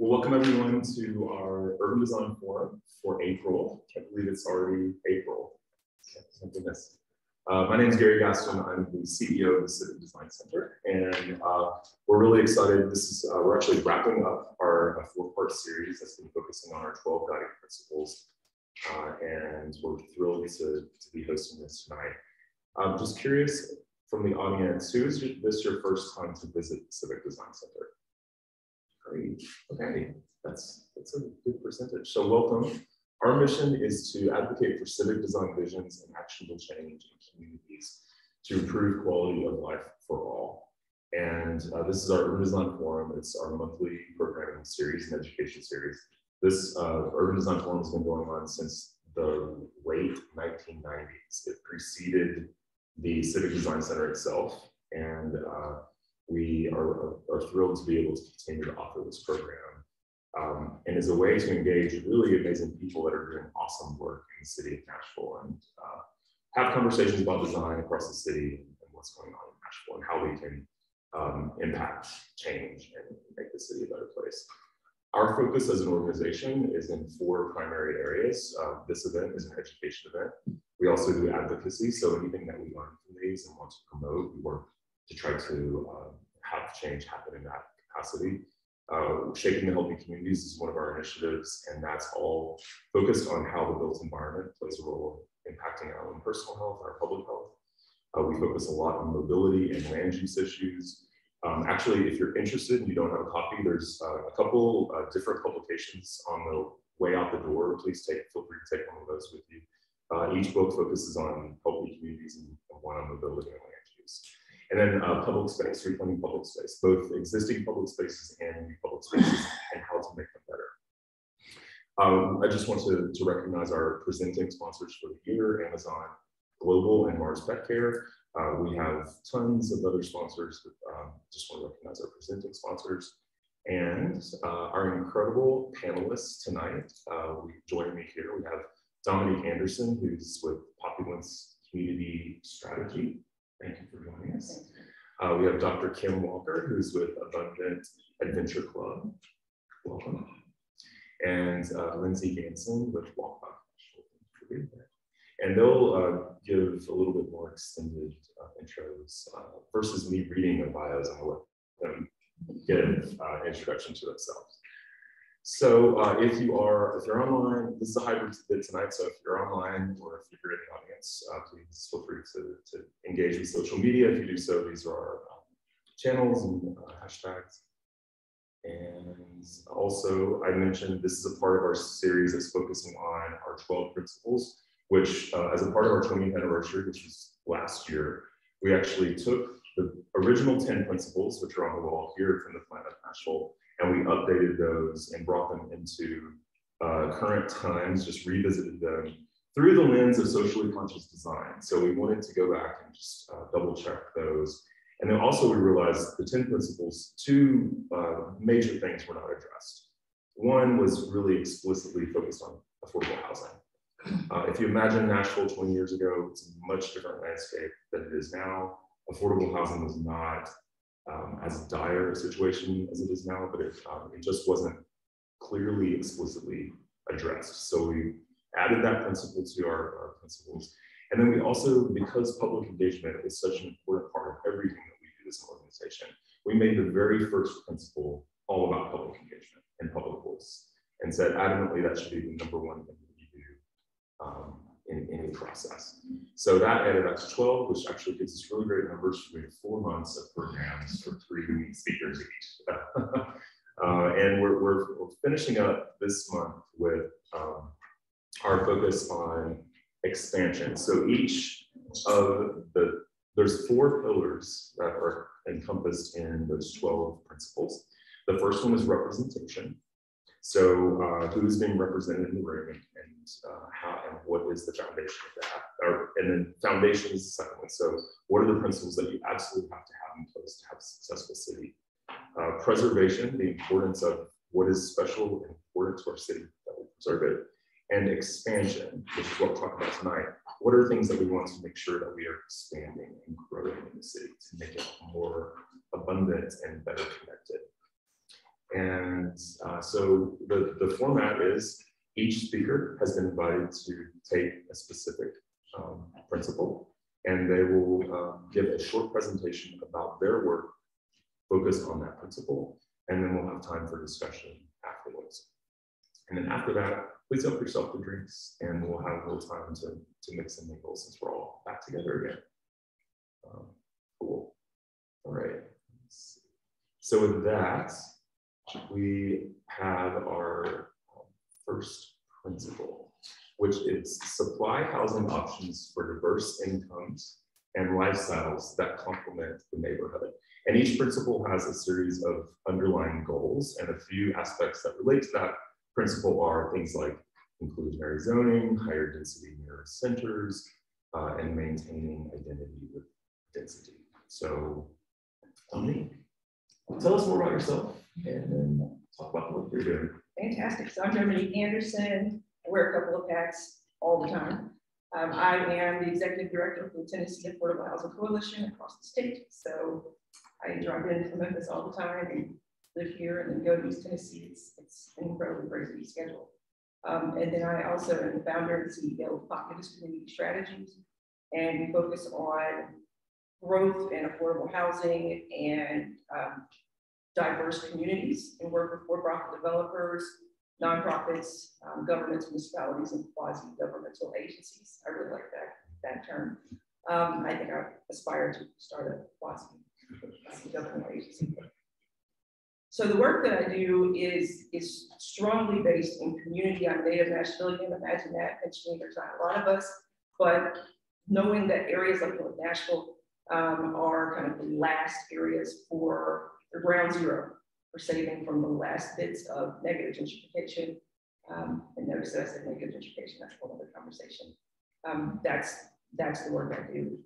Well, welcome everyone to our Urban Design Forum for April. Can't believe it's already April. Uh, my name is Gary Gaston. I'm the CEO of the Civic Design Center, and uh, we're really excited. This is uh, we're actually wrapping up our four-part series that's been focusing on our 12 guiding principles, uh, and we're thrilled to, to be hosting this tonight. I'm just curious from the audience, who is this your first time to visit the Civic Design Center? Great. Okay, that's that's a good percentage. So welcome. Our mission is to advocate for civic design visions and actionable change in communities to improve quality of life for all. And uh, this is our Urban Design Forum. It's our monthly programming series and education series. This uh, Urban Design Forum has been going on since the late 1990s. It preceded the Civic Design Center itself. And uh, we are, are, thrilled to be able to continue to offer this program. Um, and as a way to engage really amazing people that are doing awesome work in the city of Nashville and uh, have conversations about design across the city and what's going on in Nashville and how we can um, impact change and make the city a better place. Our focus as an organization is in four primary areas. Uh, this event is an education event. We also do advocacy, so anything that we learn from these and want to promote, we work to try to uh, have change happen in that capacity. Uh, Shaping the Healthy Communities is one of our initiatives, and that's all focused on how the built environment plays a role impacting our own personal health, our public health. Uh, we focus a lot on mobility and land use issues. Um, actually, if you're interested and you don't have a copy, there's uh, a couple uh, different publications on the way out the door. Please take, feel free to take one of those with you. Uh, each book focuses on healthy communities and one on mobility and land use. And then uh, public space, reclaiming public space, both existing public spaces and new public spaces and how to make them better. Um, I just want to, to recognize our presenting sponsors for the year, Amazon Global and Mars Pet Care. Uh, we have tons of other sponsors, but um, just want to recognize our presenting sponsors. And uh, our incredible panelists tonight, uh, we, joining me here, we have Dominique Anderson, who's with Populance Community Strategy. Thank you for joining us. Uh, we have Dr. Kim Walker, who's with Abundant Adventure Club. Welcome. And uh, Lindsey Ganson with Walk And they'll uh, give a little bit more extended uh, intros uh, versus me reading their bios and let them give uh, introduction to themselves. So uh, if you are, if you're online, this is a hybrid bit tonight. So if you're online or if you're in the audience, uh, please feel free to, to engage with social media. If you do so, these are our um, channels and uh, hashtags. And also, I mentioned this is a part of our series that's focusing on our 12 principles, which uh, as a part of our 20th anniversary, which was last year, we actually took the original 10 principles, which are on the wall here from the Plan of Nashville, and we updated those and brought them into uh, current times, just revisited them through the lens of socially conscious design. So we wanted to go back and just uh, double check those. And then also we realized the 10 principles, two uh, major things were not addressed. One was really explicitly focused on affordable housing. Uh, if you imagine Nashville 20 years ago, it's a much different landscape than it is now. Affordable housing was not um, as dire a situation as it is now, but it, um, it just wasn't clearly explicitly addressed. So we added that principle to our, our principles. And then we also, because public engagement is such an important part of everything that we do as an organization, we made the very first principle all about public engagement and public voice and said adamantly that should be the number one thing that we do um, in any process. So that added up to 12, which actually gives us really great numbers. We have four months of programs for three speakers each. uh, and we're, we're, we're, finishing up this month with um, our focus on expansion. So each of the, there's four pillars that are encompassed in those 12 principles. The first one is representation. So uh, who is being represented in the room and, and uh, how and what is the foundation of that? Or, and then foundation is the second one. So what are the principles that you absolutely have to have in place to have a successful city? Uh, preservation, the importance of what is special and important to our city that we preserve it. And expansion, which is what we'll talk about tonight. What are things that we want to make sure that we are expanding and growing in the city to make it more abundant and better connected? And uh, so the, the format is each speaker has been invited to take a specific um, principle and they will uh, give a short presentation about their work focused on that principle. And then we'll have time for discussion afterwards. And then after that, please help yourself to drinks and we'll have a little time to, to mix and mingle since we're all back together again. Um, cool. All right. So with that, we have our first principle, which is supply housing options for diverse incomes and lifestyles that complement the neighborhood. And each principle has a series of underlying goals and a few aspects that relate to that principle are things like inclusionary zoning, higher density near centers, uh, and maintaining identity with density. So, Tony, tell us more about yourself and then talk about what you're doing. Fantastic. So I'm Dominique Anderson. I wear a couple of hats all the time. Um, I am the executive director of the Tennessee Affordable Housing Coalition across the state. So I drive in from Memphis all the time and live here and then go to East Tennessee. It's, it's an incredibly crazy schedule. Um, and then I also am the founder and CEO of Populous Community Strategies. And we focus on growth and affordable housing and um, diverse communities and work with for-profit developers, nonprofits, um, governments, municipalities, and quasi-governmental agencies. I really like that, that term. Um, I think I aspire to start a quasi-governmental agency. So the work that I do is, is strongly based in community. I'm native Nashvilleian, imagine that, mentioning there's not a lot of us, but knowing that areas like Nashville um, are kind of the last areas for the ground zero for saving from the last bits of negative gentrification. Um, and notice that I said negative gentrification, that's a whole other conversation. Um, that's, that's the work I do.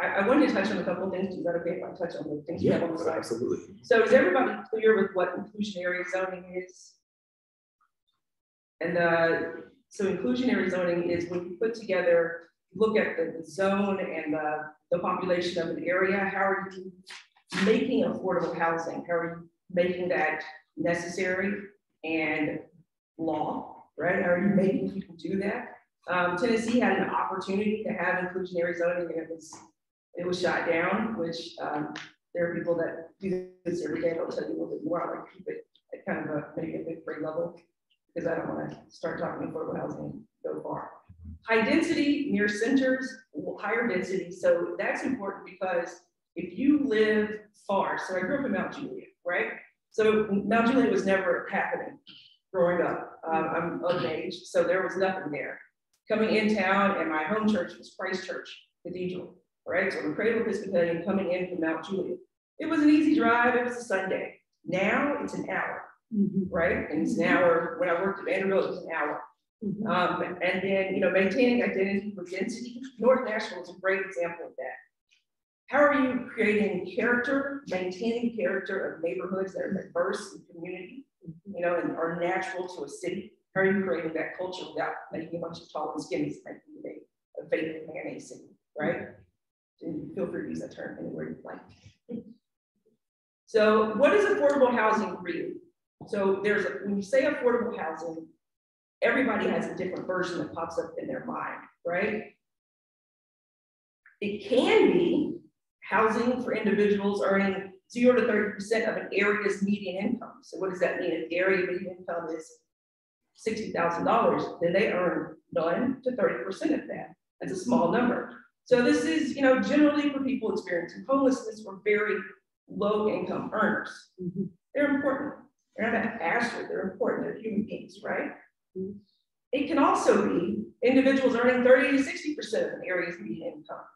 I, I, wanted to touch on a couple of things. Is that okay if I touch on the things yeah, on the slide? Absolutely. So is everybody clear with what inclusionary zoning is? And uh, so inclusionary zoning is when you put together, look at the, the zone and the, the population of an area, how are you making affordable housing, how are you making that necessary and law, right? How are you making people do that? Um, Tennessee had an opportunity to have inclusionary zoning and it was, it was shot down, which um, there are people that do this every day. I'll tell you a little bit more. I like to keep it at kind of a maybe a big free level because I don't want to start talking affordable housing so far. High density near centers, higher density. So that's important because if you live far, so I grew up in Mount Juliet, right? So Mount Juliet was never happening growing up. Um, I'm of age, so there was nothing there. Coming in town, and my home church was Christ Church Cathedral, right? So the Cradle Episcopalian coming in from Mount Juliet. It was an easy drive, it was a Sunday. Now it's an hour, mm-hmm. right? And it's an hour. When I worked at Vanderbilt, it was an hour. Mm-hmm. Um, and then, you know, maintaining identity with density. North Nashville is a great example of that how are you creating character, maintaining character of neighborhoods that are diverse in community, you know, and are natural to a city? How are you creating that culture without making a bunch of tall and skinny, making it a, fake mayonnaise city, right? And feel free to use that term anywhere you like. So what is affordable housing you? So there's, a, when you say affordable housing, everybody has a different version that pops up in their mind, right? It can be housing for individuals earning zero to 30% of an area's median income. So what does that mean? If the area median income is $60,000, then they earn none to 30% of that. That's a small number. So this is, you know, generally for people experiencing homelessness or very low income earners. Mm -hmm. They're important. They're not an asterisk, they're important, they're human beings, right? Mm -hmm. It can also be individuals earning 30 to 60% of an area's median income.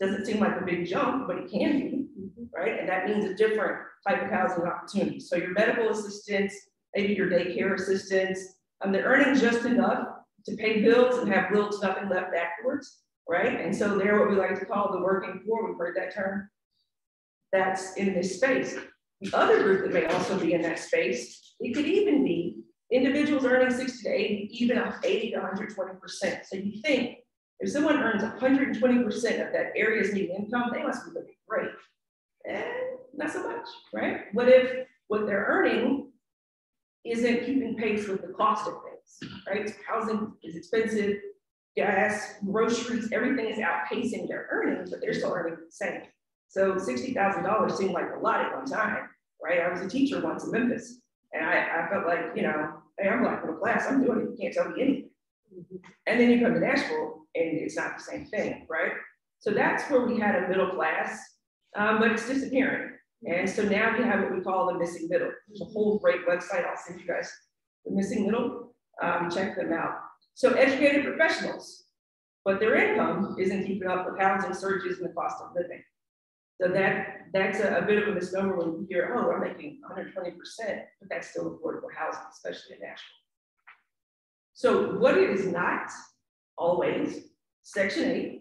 Doesn't seem like a big jump, but it can be, right? And that means a different type of housing opportunity. So your medical assistants, maybe your daycare assistants, um, they're earning just enough to pay bills and have little to nothing left afterwards, right? And so they're what we like to call the working poor. We've heard that term. That's in this space. The other group that may also be in that space, it could even be individuals earning 60 to 80, even 80 to 120%. So you think if someone earns 120% of that area's median income, they must be living great. And not so much, right? What if what they're earning isn't keeping pace with the cost of things, right? Housing is expensive, gas, groceries, everything is outpacing their earnings, but they're still earning the same. So $60,000 seemed like a lot at one time, right? I was a teacher once in Memphis, and I, I felt like, you know, hey, I'm black middle class, I'm doing it, you can't tell me anything. Mm-hmm. And then you come to Nashville, and it's not the same thing, right? So that's where we had a middle class, um, but it's disappearing. And so now we have what we call the missing middle. There's a whole great website, I'll send you guys the missing middle, um, check them out. So educated professionals, but their income isn't keeping up with housing surges and the cost of living. So that that's a, a bit of a misnomer when you hear, oh, we're making 120%, but that's still affordable housing, especially in Nashville. So what it is not always, Section 8,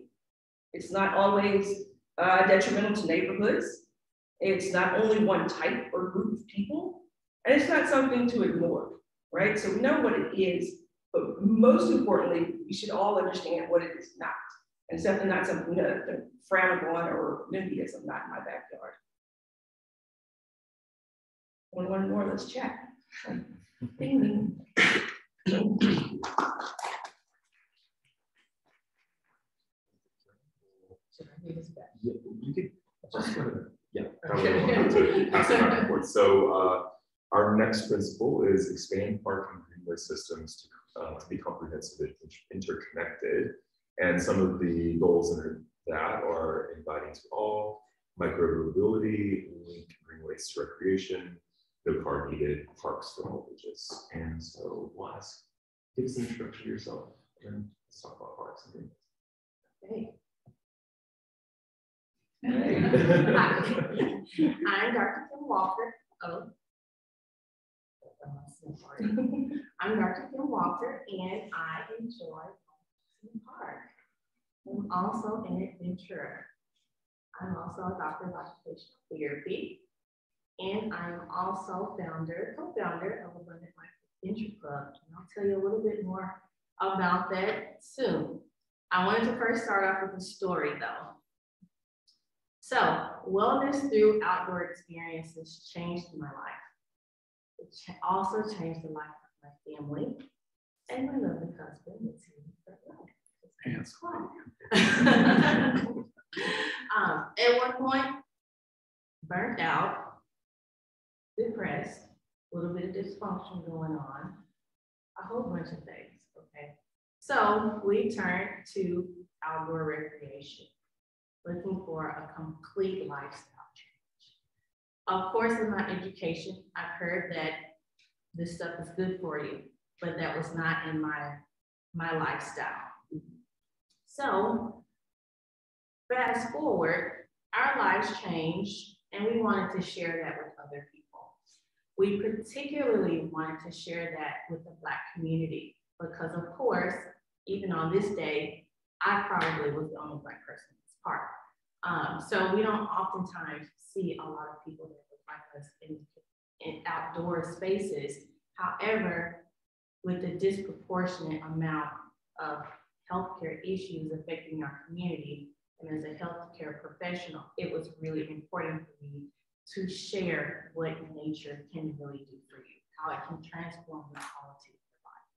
it's not always uh, detrimental to neighborhoods. It's not only one type or group of people, and it's not something to ignore, right? So we know what it is, but most importantly, we should all understand what it is not. And it's definitely not something to, to frown upon or NIMBYism, not in my backyard. One, one more, let's chat. Ding, ding. Yeah, you could just ahead. Yeah. to pass it back and forth. So uh, our next principle is expand park and greenway systems to, uh, to be comprehensive and interconnected. And some of the goals in that are inviting to all, micro mobility, link greenways to recreation, no car needed, parks for all ages. And so we'll ask, give us an introduction to yourself and let's talk about parks and greenways. Hey. I'm Dr. Kim Walker. Oh. I'm Dr. Kim Walker and I enjoy Park. I'm also an adventurer. I'm also a doctor of occupational therapy. And I'm also founder, co-founder of Abundant Life Adventure Club. And I'll tell you a little bit more about that soon. I wanted to first start off with a story though. So wellness through outdoor experiences changed my life. It also changed the life of my family and my lovely husband. It's Hands. um, at one point, burnt out, depressed, a little bit of dysfunction going on, a whole bunch of things. Okay. So we turned to outdoor recreation looking for a complete lifestyle change. Of course, in my education, I've heard that this stuff is good for you, but that was not in my, my lifestyle. So fast forward, our lives changed and we wanted to share that with other people. We particularly wanted to share that with the Black community because of course, even on this day, I probably was the only Black person park. Um, so we don't oftentimes see a lot of people that look like us in, in outdoor spaces. However, with the disproportionate amount of healthcare issues affecting our community, and as a healthcare professional, it was really important for me to share what nature can really do for you, how it can transform the quality of your life.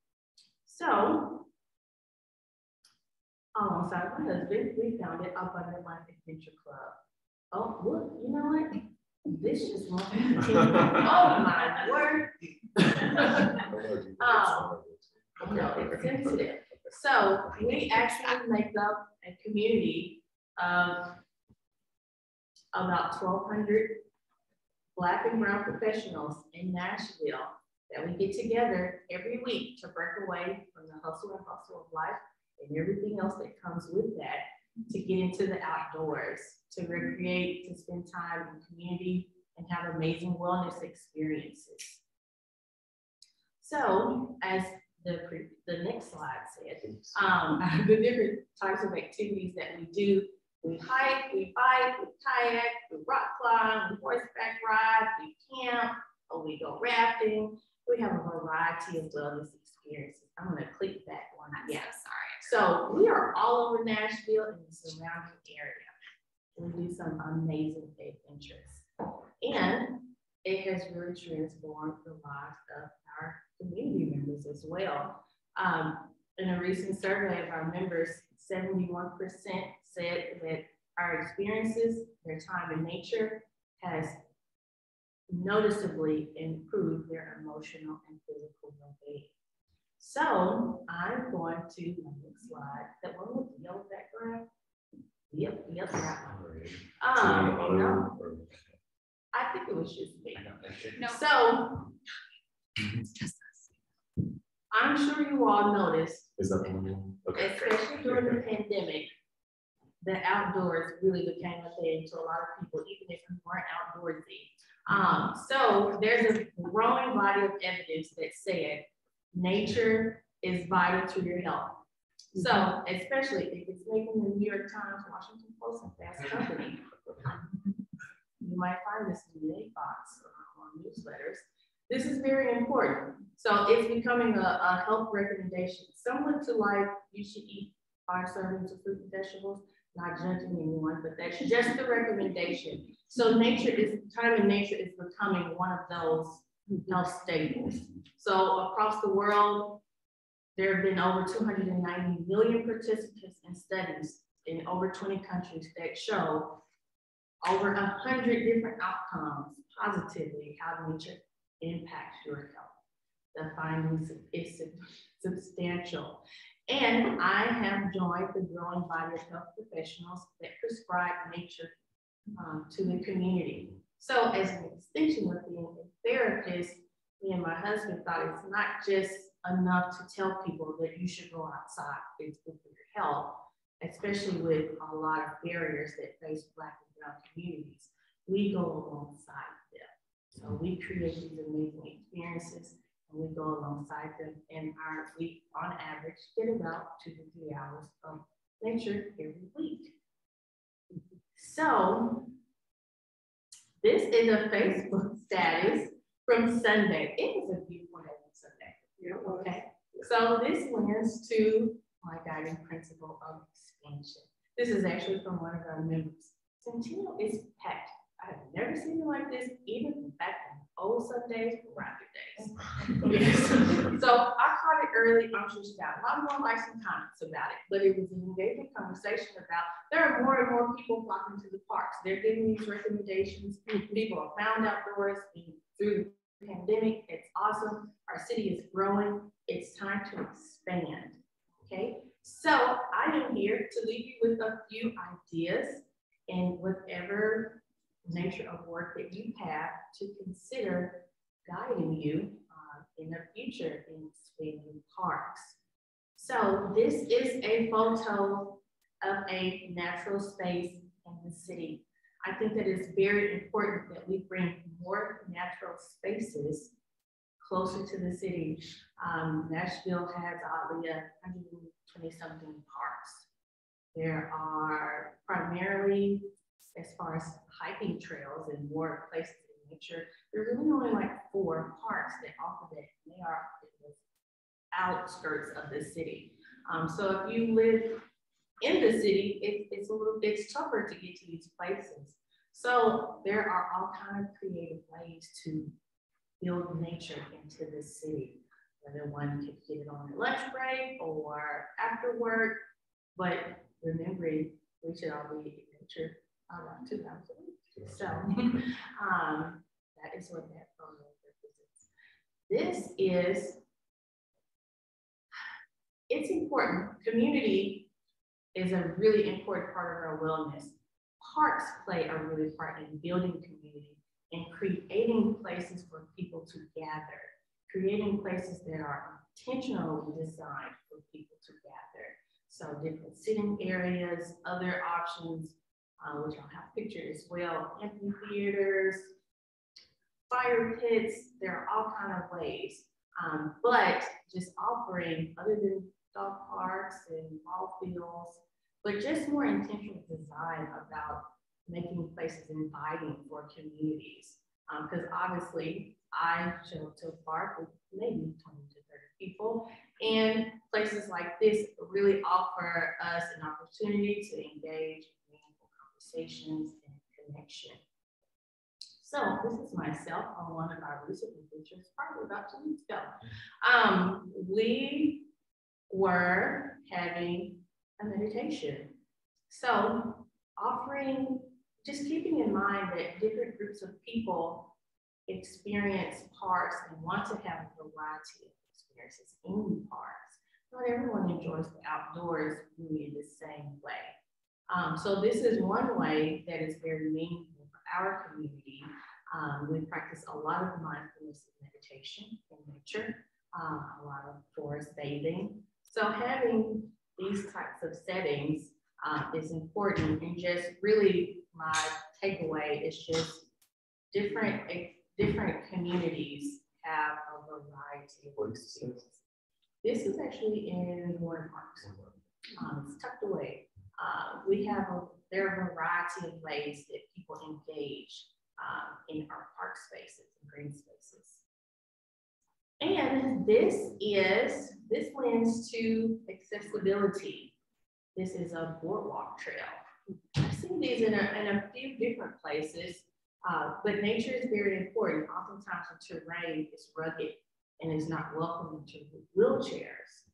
So alongside my husband, we founded Abundant Life Adventure Club. Oh, look, you know what? This just won't Oh my word. um, no, it's sensitive. So we actually make up a community of about 1,200 Black and Brown professionals in Nashville that we get together every week to break away from the hustle and bustle of life and everything else that comes with that to get into the outdoors, to recreate, to spend time in community and have amazing wellness experiences. So as the, the next slide said, um, the different types of activities that we do, we hike, we bike, we kayak, we rock climb, we horseback ride, we camp, or we go rafting. We have a variety of wellness experiences. I'm gonna click that one. Yeah, sorry. So we are all over Nashville and the surrounding area. We do some amazing faith adventures. And it has really transformed the lives of our community members as well. Um, in a recent survey of our members, 71% said that our experiences, their time in nature, has noticeably improved their emotional and physical well-being. So I'm going to my next slide. That one with the yellow background. Yep, yep, that one. Um, no, I think it was just me. No. So I'm sure you all noticed, Is that the one? Okay. especially during the pandemic, the outdoors really became a thing to a lot of people, even if you weren't outdoorsy. Um, so there's a growing body of evidence that said nature is vital to your health. Mm-hmm. So especially if it's making the New York Times, Washington Post, and Fast Company, you might find this in the box or on newsletters. This is very important. So it's becoming a, a health recommendation, similar to like you should eat five servings of fruit and vegetables, not judging anyone, but that's just the recommendation. So nature is, time in nature is becoming one of those health staples. So across the world, there have been over 290 million participants in studies in over 20 countries that show over 100 different outcomes positively how nature impacts your health. The findings is substantial. And I have joined the growing body of health professionals that prescribe nature um, to the community. So as an extension of being a therapist, me and my husband thought it's not just enough to tell people that you should go outside, it's good for your health, especially with a lot of barriers that face Black and Brown communities. We go alongside them. So mm-hmm. we create these amazing experiences and we go alongside them. And our we, on average, get about two to three hours of nature every week. So this is a Facebook status from Sunday. It was a beautiful day on Sunday. Yeah, Okay. So this wins to my guiding principle of expansion. This is actually from one of our members. Centennial is packed. I have never seen it like this, even back in old Sundays, rapid days. Oh yes. So I caught it early. I'm sure she got a lot more likes and comments about it, but it was an engaging conversation about there are more and more people flocking to the parks. They're giving these recommendations. Mm-hmm. People are found outdoors through the pandemic. It's awesome. Our city is growing. It's time to expand. Okay. So I am here to leave you with a few ideas and whatever nature of work that you have to consider guiding you uh, in the future in expanding parks. So this is a photo of a natural space in the city. I think that it's very important that we bring more natural spaces closer to the city. Um, Nashville has oddly 120 something parks. There are primarily, as far as hiking trails and more places in nature, there's really only like four parks that offer that. They are the outskirts of the city. Um, so if you live in the city, it, it's a little, it's tougher to get to these places. So there are all kind of creative ways to build nature into the city, whether one can get it on their lunch break or after work, but remembering we should all be in nature around two times a week. So um, that is what that photo represents. This is, it's important. Community is a really important part of our wellness. Parks play a really part in building community and creating places for people to gather, creating places that are intentionally designed for people to gather. So different sitting areas, other options, uh, which I'll have pictures as well, amphitheaters, fire pits, there are all kind of ways. Um, but just offering, other than dog parks and ball fields, but just more intentional design about making places inviting for communities. Because um, obviously, I show to a park with maybe 20 to 30 people, and places like this really offer us an opportunity to engage conversations and connection. So this is myself on one of our recent adventures, probably about two weeks ago. Um, we were having a meditation. So offering, just keeping in mind that different groups of people experience parks and want to have a variety of experiences in parks. Not everyone enjoys the outdoors really in the same way. Um, so this is one way that is very meaningful for our community. Um, we practice a lot of mindfulness and meditation in nature, um, a lot of forest bathing. So having these types of settings uh, is important and just really my takeaway is just different different communities have a variety of experiences. This is actually in Warner Parks. Um, it's tucked away. Uh, we have a, there are a variety of ways that people engage um, in our park spaces and green spaces. And this is, this lends to accessibility. This is a boardwalk trail. I've seen these in a, in a few different places. Uh, but nature is very important. Oftentimes the terrain is rugged and is not welcoming to wheelchairs.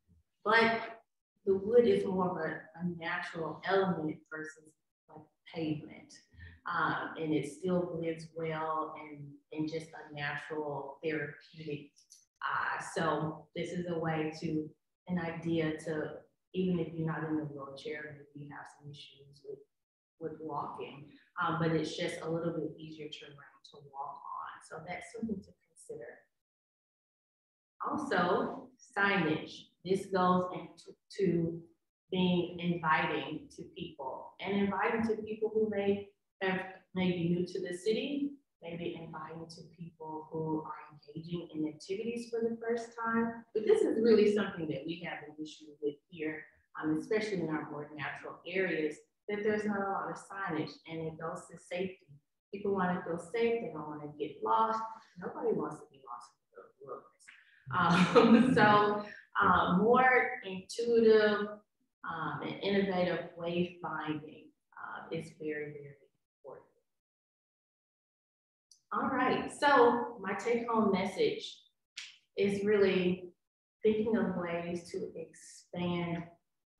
But the wood is more of a, a natural element versus like pavement. Um, and it still blends well and, and just a natural therapeutic. Uh, so this is a way to, an idea to, even if you're not in a wheelchair, maybe you have some issues with, with walking, um, but it's just a little bit easier terrain to walk on. So that's something to consider. Also, signage. This goes into to being inviting to people and inviting to people who may have maybe new to the city, maybe inviting to people who are engaging in activities for the first time. But this is really something that we have an issue with here, um, especially in our more natural areas that there's not a lot of signage and it goes to safety. People want to feel safe, they don't want to get lost. Nobody wants to be lost in the wilderness. Um, so um, more intuitive um, and innovative wayfinding uh, is very, very important. All right, so my take home message is really thinking of ways to expand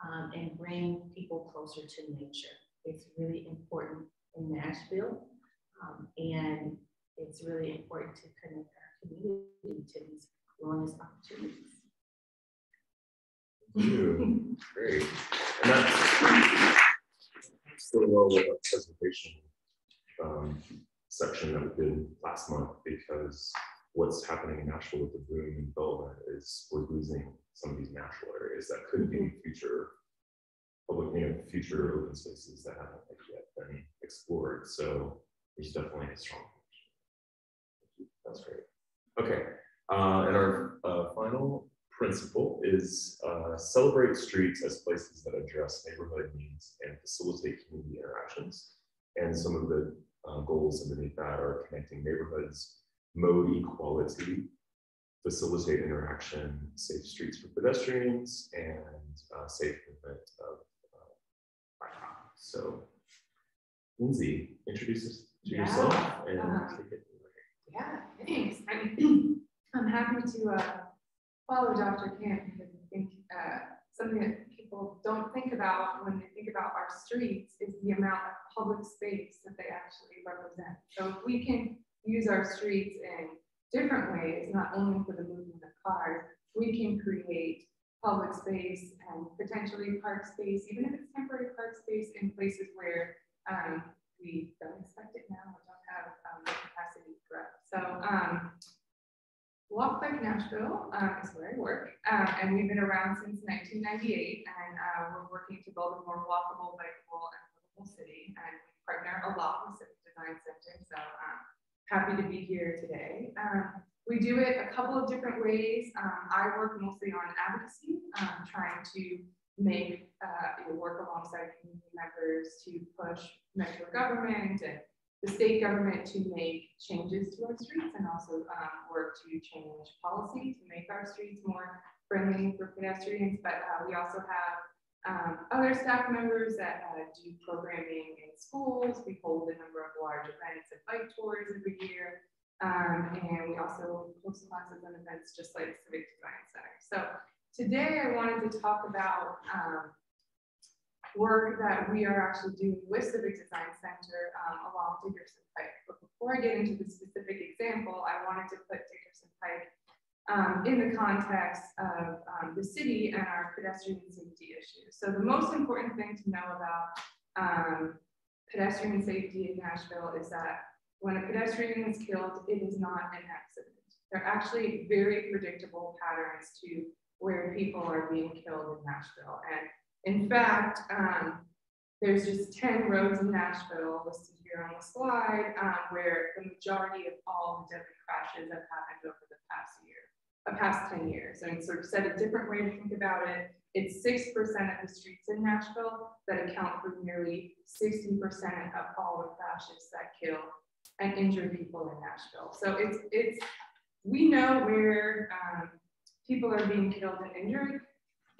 um, and bring people closer to nature. It's really important in Nashville, um, and it's really important to connect our community to these wellness opportunities. Great. And that's still well with the presentation um, section that we did last month because what's happening in Nashville with the boom and development is we're losing some of these natural areas that could be future public, you know, future open spaces that haven't yet been explored. So there's definitely a strong connection. That's great. Okay, uh, and our uh, final principle is uh, celebrate streets as places that address neighborhood needs and facilitate community interactions. And some of the uh, goals underneath that are connecting neighborhoods, mode equality, facilitate interaction, safe streets for pedestrians, and uh, safe movement of uh, So, Lindsey, introduce us to yeah. yourself and uh, take it away. Yeah, thanks. I'm, I'm happy to uh, follow Dr. Kim because I think uh, something that people don't think about when they think about our streets is the amount of public space that they actually represent. So if we can use our streets in different ways, not only for the movement of cars, we can create public space and potentially park space, even if it's temporary park space in places where um, we don't expect it now or don't have um, the capacity to grow. So um, Walk Bike Nashville um, is where I work, um, and we've been around since 1998, and uh, we're working to build a more walkable, bikeable, and livable city, and we partner a lot with Civic Design Center, so um, happy to be here today. Um, we do it a couple of different ways. I work mostly on advocacy, trying to make uh, work alongside community members to push metro government and the state government to make changes to our streets and also um, work to change policy to make our streets more friendly for pedestrians. But uh, we also have um, other staff members that uh, do programming in schools. We hold a number of large events and bike tours every year. Um, and we also host classes and events just like Civic Design Center. So today I wanted to talk about um, work that we are actually doing with Civic Design Center um, along Dickerson Pike. But before I get into the specific example, I wanted to put Dickerson Pike um, in the context of um, the city and our pedestrian safety issues. So the most important thing to know about um, pedestrian safety in Nashville is that when a pedestrian is killed, it is not an accident. There are actually very predictable patterns to where people are being killed in Nashville. And in fact, um, there's just 10 roads in Nashville listed here on the slide um, where the majority of all the deadly crashes have happened over the past year a past 10 years. And sort of said a different way to think about it, it's 6% of the streets in Nashville that account for nearly 60% of all the crashes that kill and injure people in Nashville. So it's, it's we know where um, people are being killed and injured,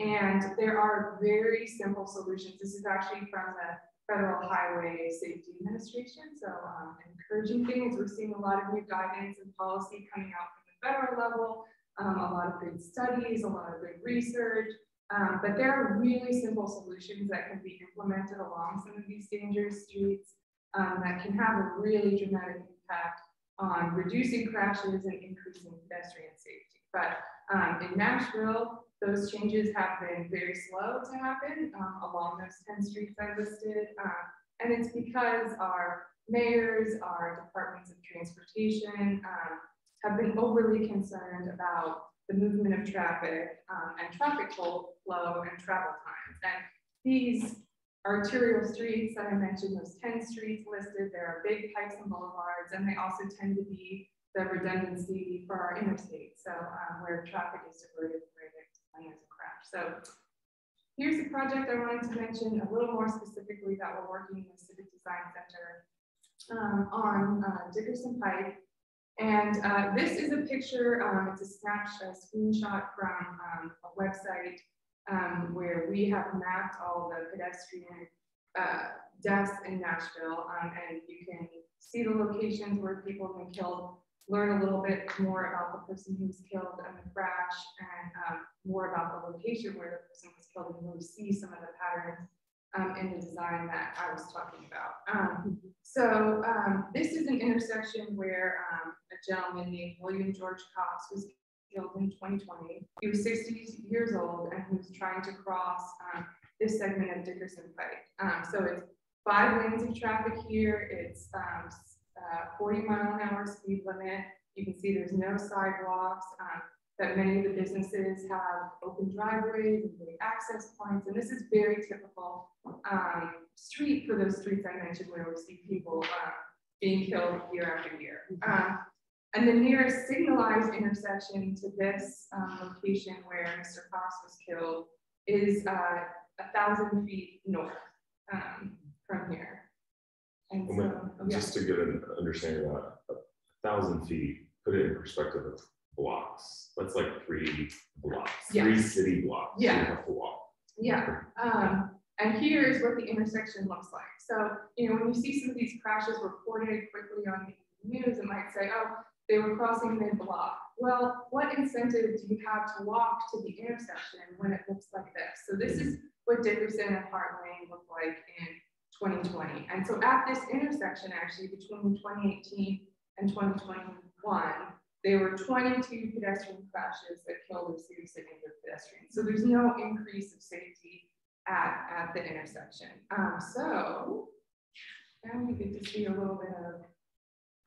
and there are very simple solutions. This is actually from the Federal Highway Safety Administration. So um, encouraging things, we're seeing a lot of new guidance and policy coming out from the federal level um, a lot of good studies, a lot of good research, um, but there are really simple solutions that can be implemented along some of these dangerous streets um, that can have a really dramatic impact on reducing crashes and increasing pedestrian safety. But um, in Nashville, those changes have been very slow to happen um, along those 10 streets I listed. Um, and it's because our mayors, our departments of transportation, um, have been overly concerned about the movement of traffic um, and traffic flow and travel times. And these arterial streets that I mentioned, those 10 streets listed, there are big pipes and boulevards, and they also tend to be the redundancy for our interstate. So um, where traffic is diverted plans. So here's a project I wanted to mention a little more specifically that we're working with Civic Design Center um, on uh, Dickerson Pike. And uh, this is a picture, um, it's a snapshot, a screenshot from um, a website um, where we have mapped all the pedestrian uh, deaths in Nashville. Um, and you can see the locations where people have been killed, learn a little bit more about the person who was killed in the crash, and um, more about the location where the person was killed, and really see some of the patterns um, in the design that I was talking about. Um, so um, this is an intersection where um, a gentleman named William George Cox was killed in 2020. He was 60 years old and he was trying to cross um, this segment of Dickerson Pike. Um, so it's five lanes of traffic here. It's uh, 40 mile an hour speed limit. You can see there's no sidewalks that many of the businesses have open driveways and big access points. And this is very typical um, street for those streets I mentioned where we see people uh, being killed year after year. Um, and the nearest signalized intersection to this um, location where Mr. Fox was killed is uh, a thousand feet north um, from here. And so, just to get an understanding of that, a thousand feet, put it in perspective of blocks. That's like three blocks, Yeah. three city blocks. you Yeah. have to walk. Yeah, um, and here is what the intersection looks like. So, you know, when you see some of these crashes reported quickly on the news, it might say, oh, they were crossing mid-block. Well, what incentive do you have to walk to the intersection when it looks like this? So this is what Dickerson and Hart Lane looked like in 2020. And so at this intersection, actually, between 2018 and 2021, there were 22 pedestrian crashes that killed or seriously injured pedestrians. So there's no increase of safety at, at the intersection. Um, so now we get to see a little bit of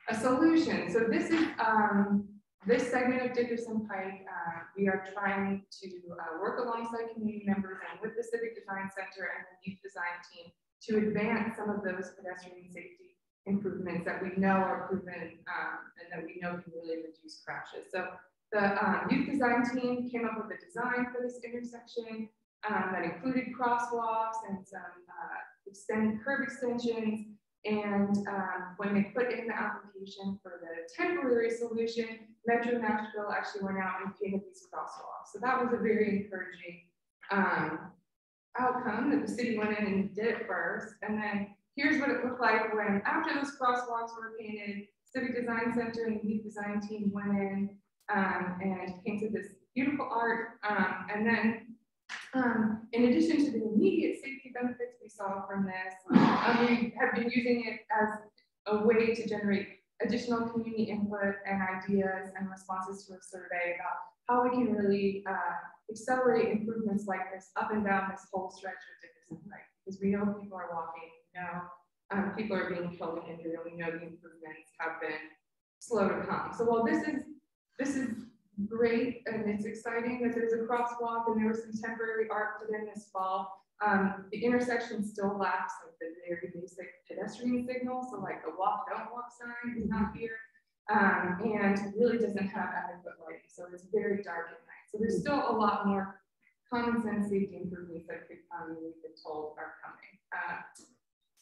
a solution. So this is um, this segment of Dickerson Pike. Uh, we are trying to uh, work alongside community members and with the Civic Design Center and the youth design team to advance some of those pedestrian safety improvements that we know are proven um, and that we know can really reduce crashes. So the um, youth design team came up with a design for this intersection um, that included crosswalks and some uh, extended curb extensions. And um, when they put in the application for the temporary solution, Metro Nashville actually went out and painted these crosswalks. So that was a very encouraging um, outcome that the city went in and did it first. And then here's what it looked like when after those crosswalks were painted, Civic Design Center and the youth design team went in um, and painted this beautiful art. Um, and then um, in addition to the immediate safety benefits we saw from this, um, we have been using it as a way to generate additional community input and ideas and responses to a survey about how we can really uh, accelerate improvements like this up and down this whole stretch of Dickerson Pike. Because we know people are walking, we know um, people are being killed and injured, and we know the improvements have been slow to come. So while this is this is great and it's exciting that there's a crosswalk and there was some temporary art put in this fall, um, the intersection still lacks like the very basic pedestrian signal. So like the walk, don't walk sign is not here. Um, and really doesn't have adequate lighting. So it's very dark at night. So there's still a lot more common sense safety improvements that could, um, we've been told are coming. Uh,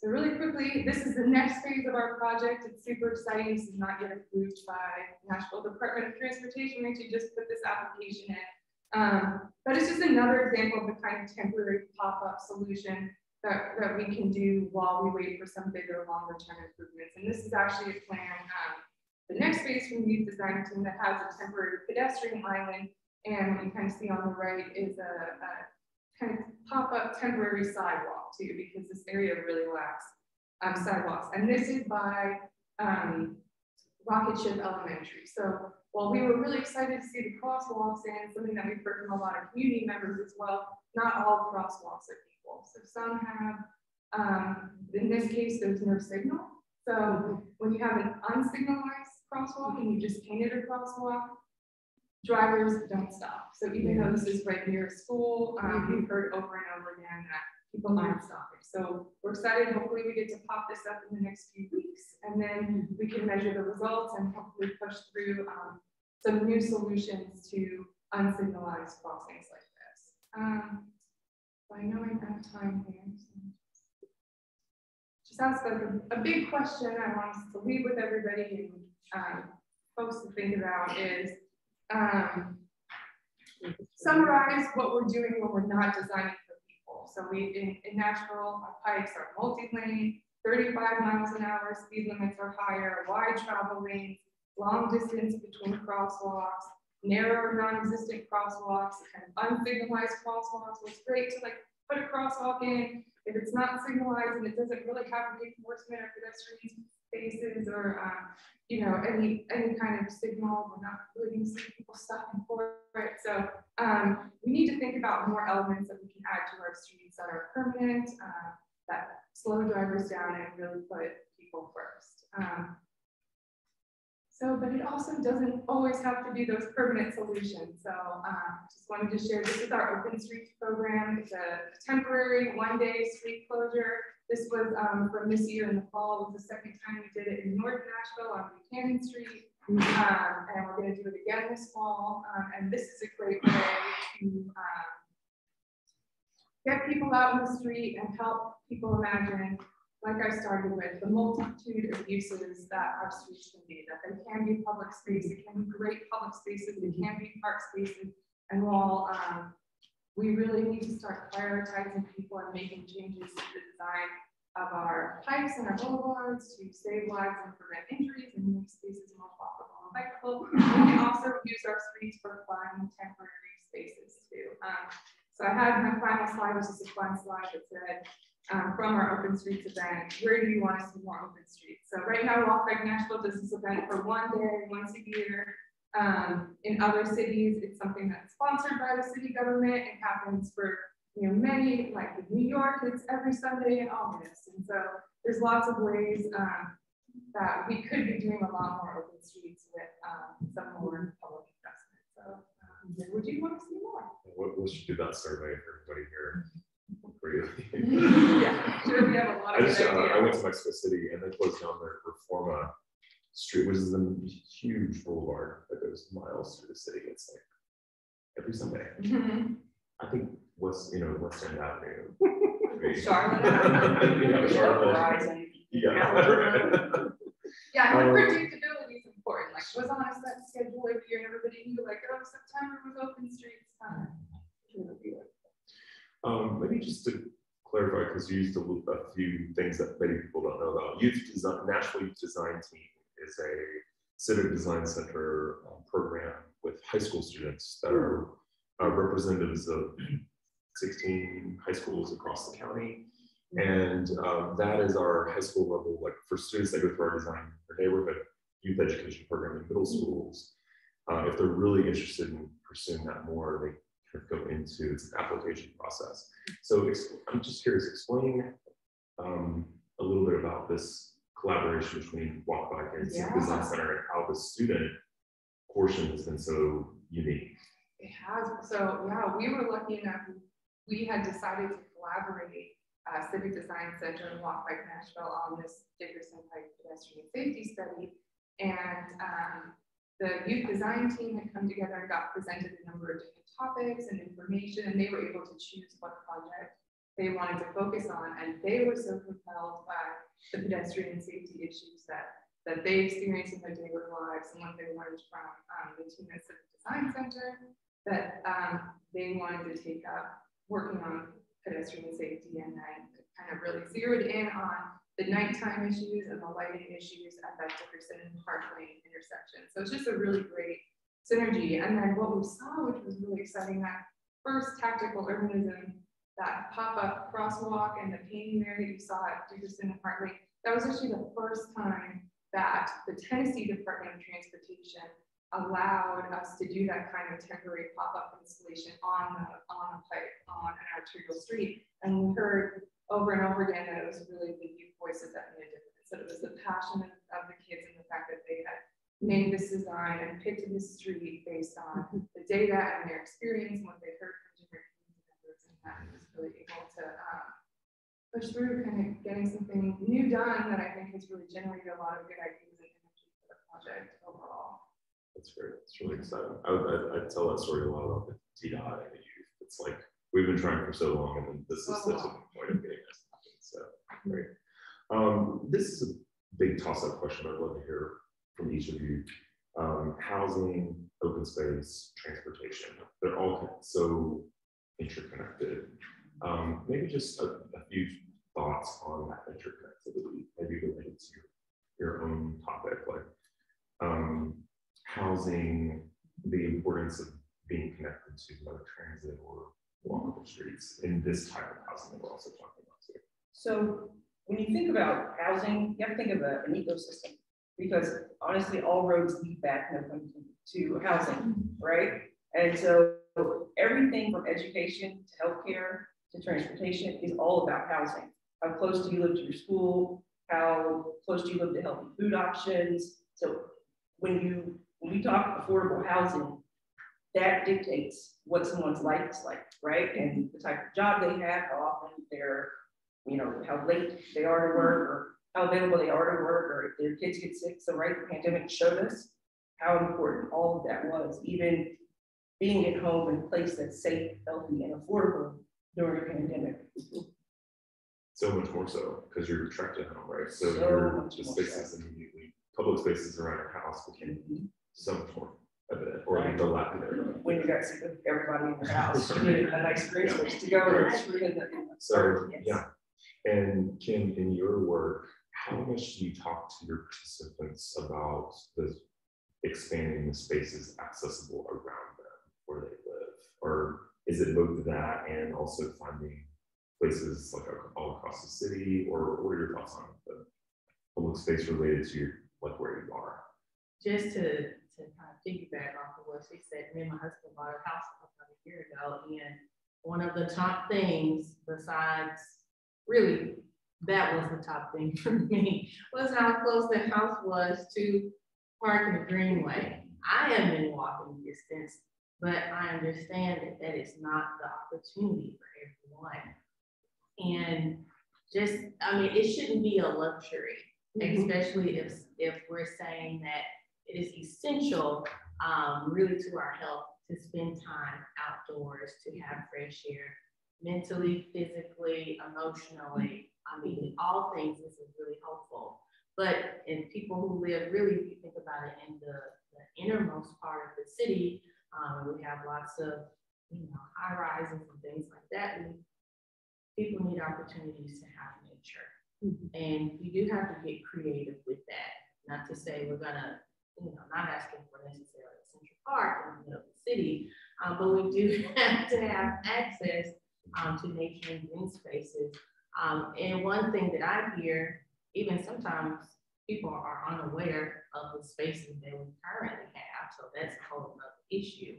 so really quickly, this is the next phase of our project. It's super exciting. This is not yet approved by Nashville Department of Transportation. We actually just put this application in. Um, but it's just another example of the kind of temporary pop-up solution that, that we can do while we wait for some bigger, longer term improvements. And this is actually a plan, um, the next phase from the design team that has a temporary pedestrian island. And what you kind of see on the right is a, a kind of pop-up temporary sidewalk too, because this area really lacks um, sidewalks. And this is by um, Rocket Ship Elementary. So while we were really excited to see the crosswalks and something that we've heard from a lot of community members as well, not all crosswalks are equal. So some have, um, in this case, there's no signal. So when you have an unsignalized crosswalk and you just painted a crosswalk, drivers don't stop. So even though this is right near a school, um, we've heard over and over again that people aren't stopping. So we're excited. Hopefully we get to pop this up in the next few weeks and then we can measure the results and hopefully push through um, some new solutions to unsignalized crossings like this. Um, I know I have time here. So just ask a, a, big question I want us to leave with everybody and um, folks to think about is um, summarize what we're doing when we're not designing for people. so we, in, in our pikes are multi-lane, 35 miles an hour, speed limits are higher, wide travel lanes, long distance between crosswalks, narrow non-existent crosswalks, of unsignalized crosswalks. It's great to like put a crosswalk in. If it's not signalized and it doesn't really have reinforcement or pedestrian spaces or um, you know any any kind of signal, we're not really people stopping for it. So um, we need to think about more elements that we can add to our streets that are permanent, uh, that slow drivers down and really put people first. Um, so, but it also doesn't always have to be those permanent solutions. So um, just wanted to share, this is our Open Streets program. It's a temporary one day street closure. This was um, from this year in the fall. It was the second time we did it in North Nashville on Buchanan Street. Um, and we're going to do it again this fall. Um, and this is a great way to um, get people out in the street and help people imagine, like I started with, the multitude of uses that our streets can be, that they can be public space, it can be great public spaces, it can be park spaces. And while um, we really need to start prioritizing people and making changes to the design of our pikes and our boulevards to save lives and prevent injuries and make spaces more walkable and bikeable. We can also use our streets for fun temporary spaces too. Um, so I had my final slide, which is a fun slide that said, um, from our Open Streets event, where do you want to see more open streets? So right now, Walk Bike Nashville does this event for one day, once a year. Um, in other cities, it's something that's sponsored by the city government. It happens for you know, many, like in New York, it's every Sunday in August. And so there's lots of ways um, that we could be doing a lot more open streets with um, some more public investment. So um, would you want to see more? What, we should do that survey for everybody here. yeah, sure, we have a lot of I, just, uh, I went to Mexico City and they closed down their Reforma Street, which is a huge boulevard that goes miles through the city. It's like every Sunday. Mm -hmm. I think West, you know, West End Avenue. Charlotte. yeah, Charlotte. Yeah. yeah, and um, predictability is important. Like, was on a set schedule every year, and everybody knew, like, oh, September was open streets time. Um, maybe just to clarify, because you used a, little- a few things that many people don't know about. Youth Design, Nashville Youth Design Team is a civic design center um, program with high school students that are uh, representatives of 16 high schools across the county. And um, that is our high school level, like for students that go through our Design Your Neighborhood youth education program in middle schools. Uh, if they're really interested in pursuing that more, they go into it's application process. So I'm just curious, explain um, a little bit about this collaboration between Walk Bike and Civic Design Center and how the student portion has been so unique. It has, so yeah, we were lucky enough, we had decided to collaborate uh, Civic Design Center and Walk Bike Nashville on this Dickerson Pike pedestrian safety study. And um, the youth design team had come together and got presented a number of different topics and information, and they were able to choose what project they wanted to focus on. And they were so compelled by the pedestrian safety issues that that they experienced in their daily lives and what they learned from um, the at Civic Design Center that um, they wanted to take up working on pedestrian safety and then kind of really zeroed in on the nighttime issues and the lighting issues at that Dickerson and Park Lane intersection. So it's just a really great synergy. And then what we saw, which was really exciting, that first tactical urbanism, that pop-up crosswalk and the painting there that you saw at Dickerson and Hartley, that was actually the first time that the Tennessee Department of Transportation allowed us to do that kind of temporary pop-up installation on the, on a pike, on an arterial street. And we heard over and over again that it was really the youth voices that made a difference. That it was the passion of, the kids and the fact that they had made this design and picked this street based on mm-hmm. the data and their experience and what they heard from that was really able to um, push through kind of getting something new done that I think has really generated a lot of good ideas and energy for the project overall. That's great. It's really exciting. I, I, I tell that story a lot about the TDOT and the youth. It's like we've been trying for so long, and then this is the tipping point of getting this happen. So great. Um, this is a big toss-up question. I'd love to hear from each of you. Um, housing, open space, transportation. They're all so interconnected. Um, maybe just a, a few thoughts on that interconnectivity, maybe related to your, your own topic, like um, housing, the importance of being connected to whether transit or walkable streets in this type of housing that we're also talking about too. So when you think about housing, you have to think of a- an ecosystem. Because honestly, all roads lead back to housing, right? And so everything from education to healthcare to transportation is all about housing. How close do you live to your school? How close do you live to healthy food options? So when you, when we talk affordable housing, that dictates what someone's life is like, right? And the type of job they have, how often they're, you know, how late they are to work or how available they are to work or if their kids get sick. So right, the pandemic showed us how important all of that was, even being at home in a place that's safe, healthy, and affordable during a pandemic. So much more so because you're trapped at home, right? So, So your the spaces immediately, public spaces around your house became mm-hmm. so much more evident or dilapidated. When you got sick of everybody in your house, you needed a nice green space to go. and really the- So, Yes. yeah. And Kim, in your work, how much do you talk to your participants about the expanding the spaces accessible around where they live? Or is it both that and also finding places like all across the city? Or what are your thoughts on the public space related to your, like where you are? just to, to kind of piggyback off of what she said, me and my husband bought a house about a year ago, and one of the top things besides, really, that was the top thing for me, was how close the house was to Park and Greenway. I am in walking distance, but I understand that it's not the opportunity for everyone. And just, I mean, it shouldn't be a luxury, especially if, if we're saying that it is essential, um, really to our health to spend time outdoors, to have fresh air, mentally, physically, emotionally. I mean, all things this is really helpful. But in people who live really, if you think about it, in the, the innermost part of the city, um, we have lots of, you know, high rises and things like that. We people need opportunities to have nature. And you do have to get creative with that. Not to say we're gonna, you know, not asking for necessarily a central park in the middle of the city, um, but we do have to have access um, to nature and green spaces. Um, and one thing that I hear, even sometimes people are unaware of the spaces that we currently have, so that's a whole other issue.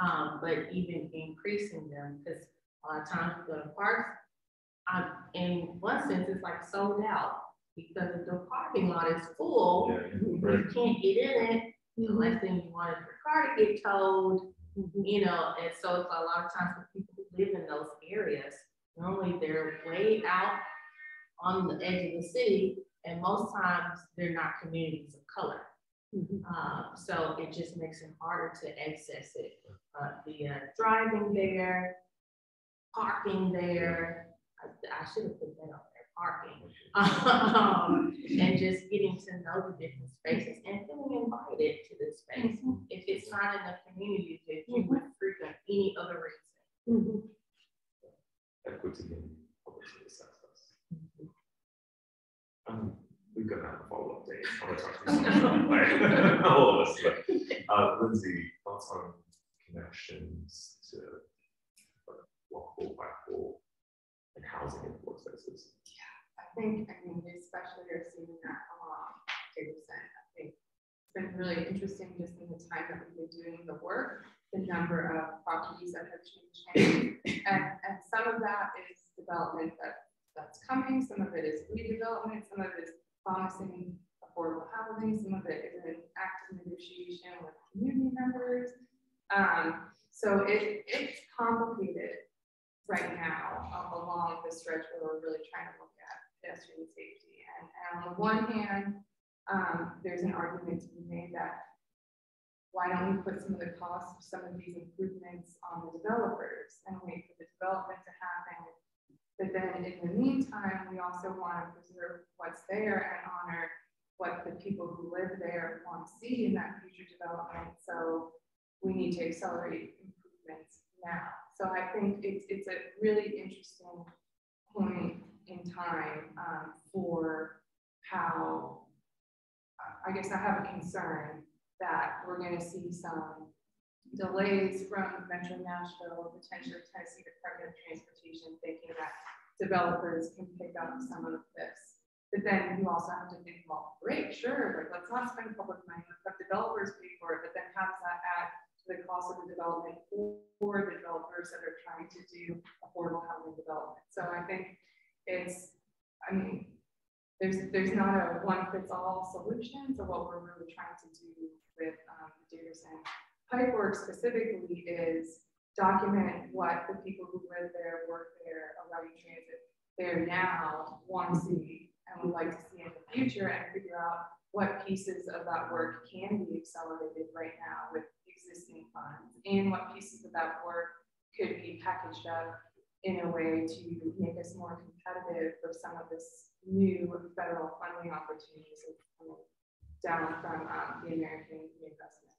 Um, but even increasing them, because a lot of times we go to parks, um, in one sense, it's like sold out because if the parking lot is full, Yeah, you can't get in it. The last thing you want is your car to get towed, you know, and so it's a lot of times for people who live in those areas, normally they're way out on the edge of the city, and most times they're not communities of color. Um, so it just makes it harder to access it, uh, via driving there, parking there. I, I should have put that up there, parking. Um, and just getting to know the different spaces and feeling invited to the space. If it's not in the community that you would frequent any other reason. Equity and publicity access. Um, we're gonna have a follow-up date. I talk to you like, All of us, but, uh, Lindsey, thoughts on connections to uh, walkable, bikeable, and housing in floor spaces? Yeah, I think, I mean, we especially are seeing that along Davidson. I think it's been really interesting just in the time that we've been doing the work, the number of properties that have changed. And, and some of that is development that, that's coming, some of it is redevelopment, some of it is promising affordable housing, some of it is in active negotiation with community members. Um, so it, it's complicated right now uh, along the stretch where we're really trying to look at pedestrian safety. And, and on the one hand, um, there's an argument to be made that why don't we put some of the costs of some of these improvements on the developers and wait for the development to happen? But then in the meantime, we also want to preserve what's there and honor what the people who live there want to see in that future development. So we need to accelerate improvements now. So I think it's, it's a really interesting point in time um, for how, I guess I have a concern that we're going to see some delays from Metro Nashville, potentially Tennessee Department of Transportation, thinking that developers can pick up some of this. But then you also have to think, well, great, sure, like let's not spend public money, let's have developers pay for it, but then how does that add to the cost of the development for the developers that are trying to do affordable housing development? So I think it's, I mean, there's there's not a one fits all solution. So what we're really trying to do with um, the Davidson Pike work specifically is document what the people who live there, work there, are riding transit there now want to see and would like to see in the future and figure out what pieces of that work can be accelerated right now with existing funds and what pieces of that work could be packaged up in a way to make us more competitive for some of this new federal funding opportunities coming down from um, the American Reinvestment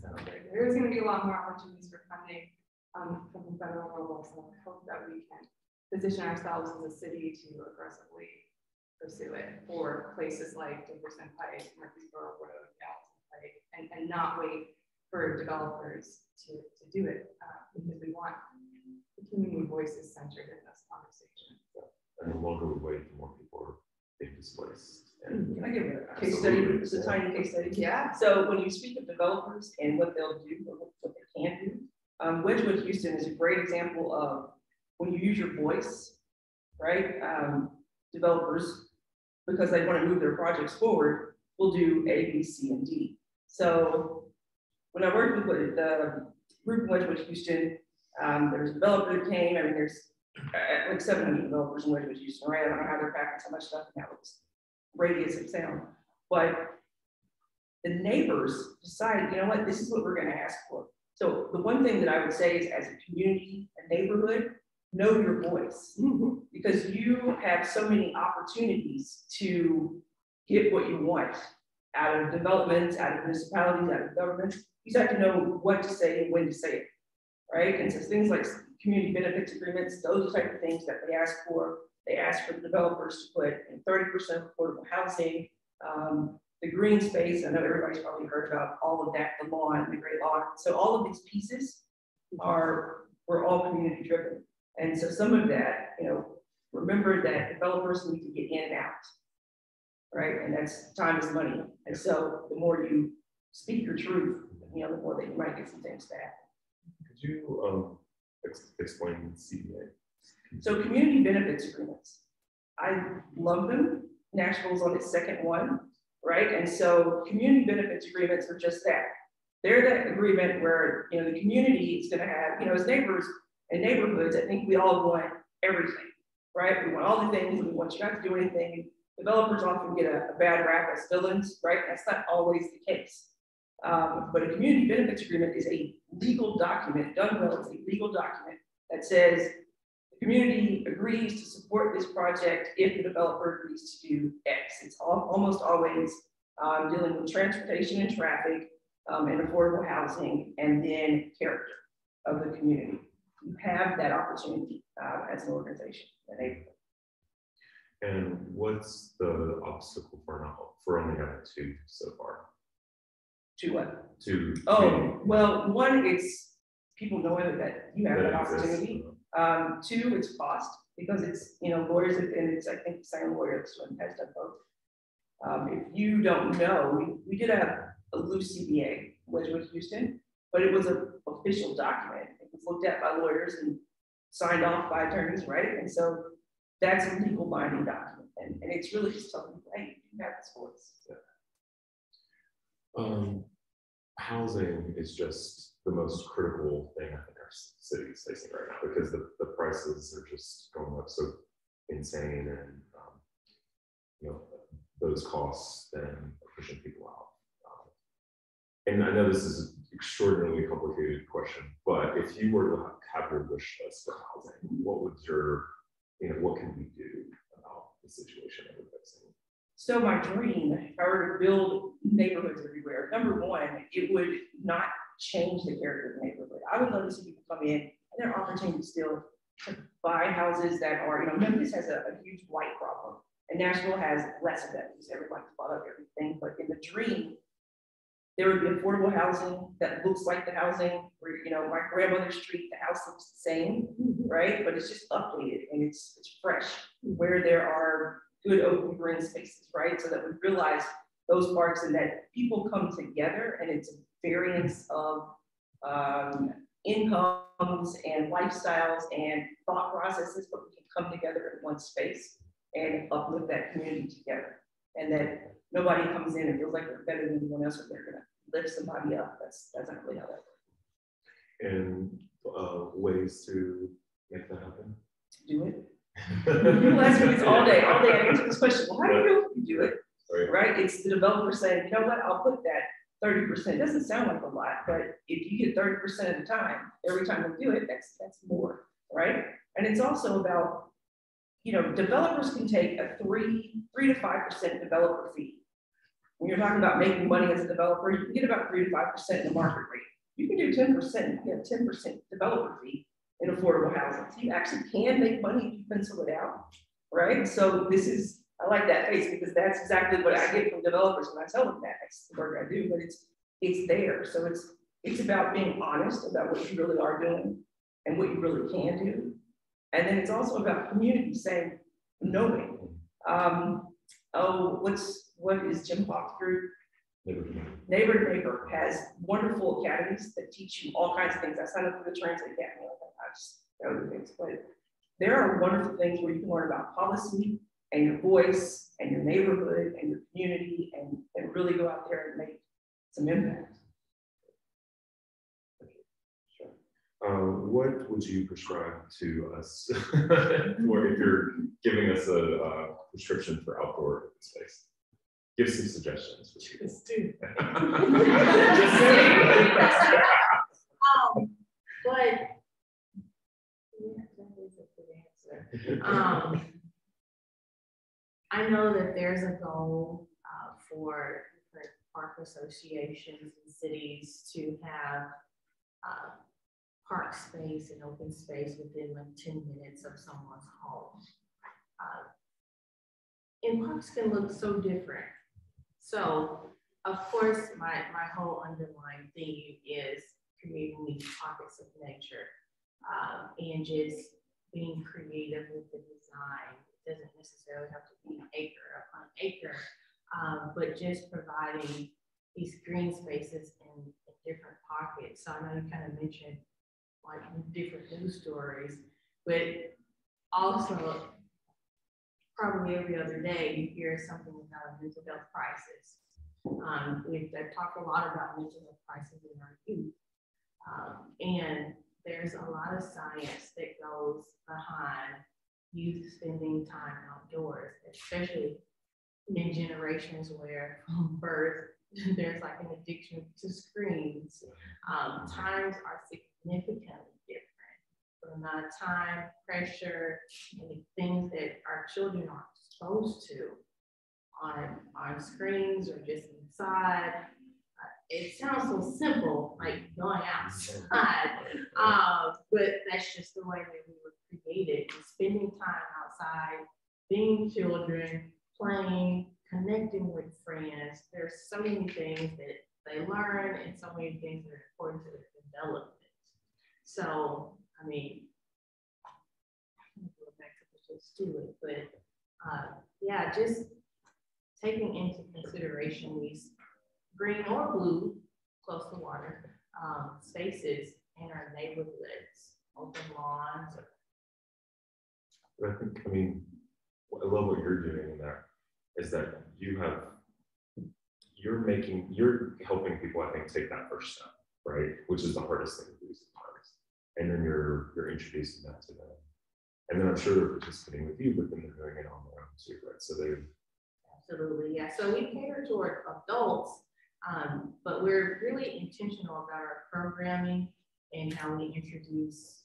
So there, there is going to be a lot more opportunities for funding um, from the federal level. So I hope that we can position ourselves as a city to aggressively pursue it for places like Jefferson Pike, Murfreesboro Road, Pike, and, and not wait for developers to, to do it uh, because we want the community voices centered in this conversation. And the longer we wait, the more people are being displaced. Can I give a case study, just a tiny case study? Yeah. So when you speak of developers and what they'll do, or what they can't do, um, Wedgewood Houston is a great example of when you use your voice, right? Um, developers, because they want to move their projects forward, will do A, B, C, and D. So when I worked with the group in Wedgewood Houston, um, there was a developer that came, I mean, there's uh, like seven hundred developers in Wedgewood Houston, right? I don't know how they're packing so much stuff in that radius of sound. But the neighbors decided, you know what, this is what we're gonna ask for. So the one thing that I would say is as a community, a neighborhood, know your voice. Mm-hmm. Because you have so many opportunities to get what you want out of developments, out of municipalities, out of governments. You just have to know what to say and when to say it. right? And so things like community benefits agreements, those type of things that they ask for. They ask for the developers to put in thirty percent affordable housing, um, the green space. I know everybody's probably heard about all of that, the lawn, the great lawn. So all of these pieces are, were all community driven. And so some of that, you know, remember that developers need to get in and out, right? And that's time is money. And so the more you speak your truth, you know, the more that you might get some things back. Could you um, ex explain CBA? So community benefits agreements, I love them. Nashville's on its second one, right? And so community benefits agreements are just that. They're that agreement where, you know, the community is gonna have, you know, as neighbors and neighborhoods, I think we all want everything, right? We want all the things, we want you not to do anything. Developers often get a, a bad rap as villains, right? That's not always the case. Um, but a community benefits agreement is a legal document, done well, it's a legal document that says community agrees to support this project if the developer agrees to do X. It's all, almost always um, dealing with transportation and traffic um, and affordable housing and then character of the community. You have that opportunity uh, as an organization. And what's the obstacle for now for only having two so far? To what? To Oh, well, one, it's people knowing that you have that that exists. Um, two, it's cost, because it's, you know, lawyers, and it's, I think, the same lawyer, this one has done both. Um, if you don't know, we, we did have a loose CBA, Wedgewood, Houston, but it was an official document. It was looked at by lawyers and signed off by attorneys, right? And so that's a legal binding document, and, and it's really just telling you, hey, you have this voice. Um, housing is just the most critical thing I city is facing right now because the, the prices are just going up so insane and, um, you know, those costs then are pushing people out. Um, And I know this is an extraordinarily complicated question, but if you were to have your wish list for housing, what would your, you know, what can we do about the situation that we're facing? So my dream, if I to build neighborhoods everywhere, number one, it would not change the character of the neighborhood. I would love to see people come in and there are opportunities still to buy houses that are, you know, Memphis has a, a huge white problem. And Nashville has less of that because everyone's bought up everything. But in the dream, there would be affordable housing that looks like the housing where, you know, my grandmother's street, the house looks the same, mm-hmm. right? But it's just updated and it's, it's fresh where there are good open green spaces, right? So that we realize those parks and that people come together and it's a variance of um, incomes and lifestyles and thought processes, but we can come together in one space and uplift that community together. And that nobody comes in and feels like they're better than anyone else or they're gonna lift somebody up. That's, that's not really how that works. And uh, ways to make that happen? Do it. People ask me this all day, all day, I answer this question, well, how do you know if you do it? Right. right? It's the developer saying, you know what, I'll put that thirty percent, doesn't sound like a lot, but if you get thirty percent of the time, every time you do it, that's, that's more, right? And it's also about, you know, developers can take a three, three to five percent developer fee. When you're talking about making money as a developer, you can get about three to five percent in the market rate. You can do ten percent, you get ten percent developer fee in affordable housing. So you actually can make money if you pencil it out, right? So this is, I like that face because that's exactly what I get from developers when I tell them that. That's the work I do, but it's, it's there. So it's, it's about being honest about what you really are doing and what you really can do. And then it's also about community saying, knowing, um, oh, what's, what is Jim Fox group? Neighbor to Neighbor has wonderful academies that teach you all kinds of things. I signed up for the Translate Academy. I just, that was things, but there are wonderful things where you can learn about policy and your voice and your neighborhood and your community and, and really go out there and make some impact. Sure. Uh, what would you prescribe to us, or if you're giving us a, uh prescription for outdoor space? Give some suggestions. Let's do. Just. Um, but. Yeah, that is a good answer. Um, I know that there's a goal, uh, for park associations and cities to have, uh, park space and open space within like ten minutes of someone's home. Uh, And parks can look so different. So of course, my, my whole underlying theme is creating these pockets of nature um, and just being creative with the design. Doesn't necessarily have to be an acre upon acre, um, but just providing these green spaces in, in, different pockets. So I know you kind of mentioned like different news stories, but also probably every other day you hear something about a mental health crisis. Um, we've talked a lot about mental health crisis in our youth. Um, and there's a lot of science that goes behind youth spending time outdoors, especially in generations where from birth there's like an addiction to screens. Um, times are significantly different. The amount of time, pressure, and the things that our children are exposed to on, on screens or just inside it sounds so simple, like going outside, um, but that's just the way that we were created. Spending time outside, being children, playing, connecting with friends. There's so many things that they learn and so many things that are important to their development. So, I mean, go back to the Stewart, but uh, yeah, just taking into consideration these green or blue, close to water, um, spaces in our neighborhoods, open lawns. But I think, I mean, I love what you're doing in there is that you have, you're making, you're helping people, I think, take that first step, right? Which is the hardest thing to do sometimes. And then you're, you're introducing that to them. And then I'm sure they're participating with you, but then they're doing it on their own too, right? So they Absolutely, yeah. So we cater toward adults um, but we're really intentional about our programming and how we introduce,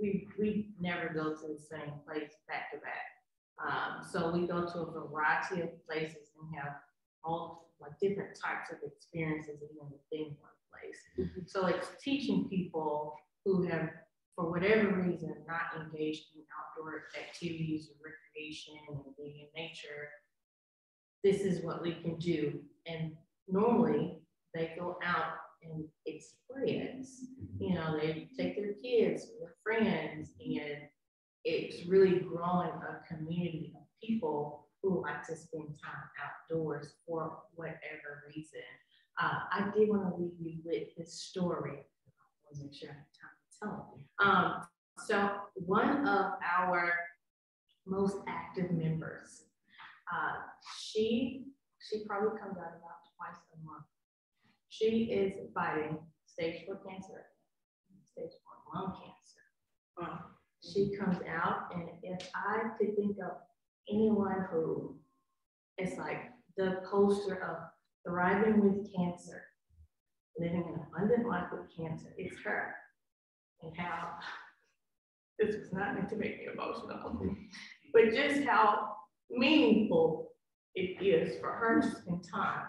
we, we never go to the same place back to back. Um, so we go to a variety of places and have all like different types of experiences even within one place. Mm-hmm. So it's teaching people who have, for whatever reason, not engaged in outdoor activities or recreation and being in nature. This is what we can do. And normally they go out and experience. You know, they take their kids, their friends, and it's really growing a community of people who like to spend time outdoors for whatever reason. Uh, I did want to leave you with this story. I wasn't sure I had time to tell. Um, so one of our most active members, uh, she she probably comes out about twice a month. She is fighting stage four cancer, stage four lung cancer. She comes out, and if I could think of anyone who is like the poster of thriving with cancer, living an abundant life with cancer, it's her. And how this was not meant to make me emotional, but just how meaningful it is for her to spend time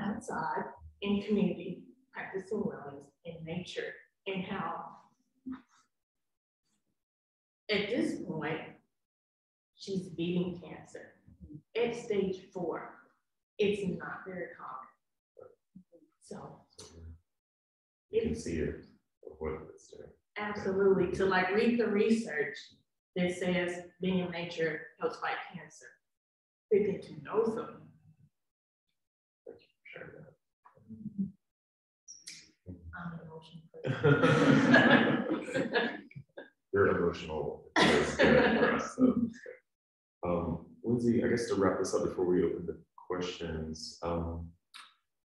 outside in community, practicing wellness in nature, and how at this point, she's beating cancer. At stage four, it's not very common. So you can see it it's doing. Absolutely. To like read the research that says being in nature helps fight cancer. They get to know them I'm an You're emotional. for us, so. um, Lindsey, I guess to wrap this up before we open the questions, um,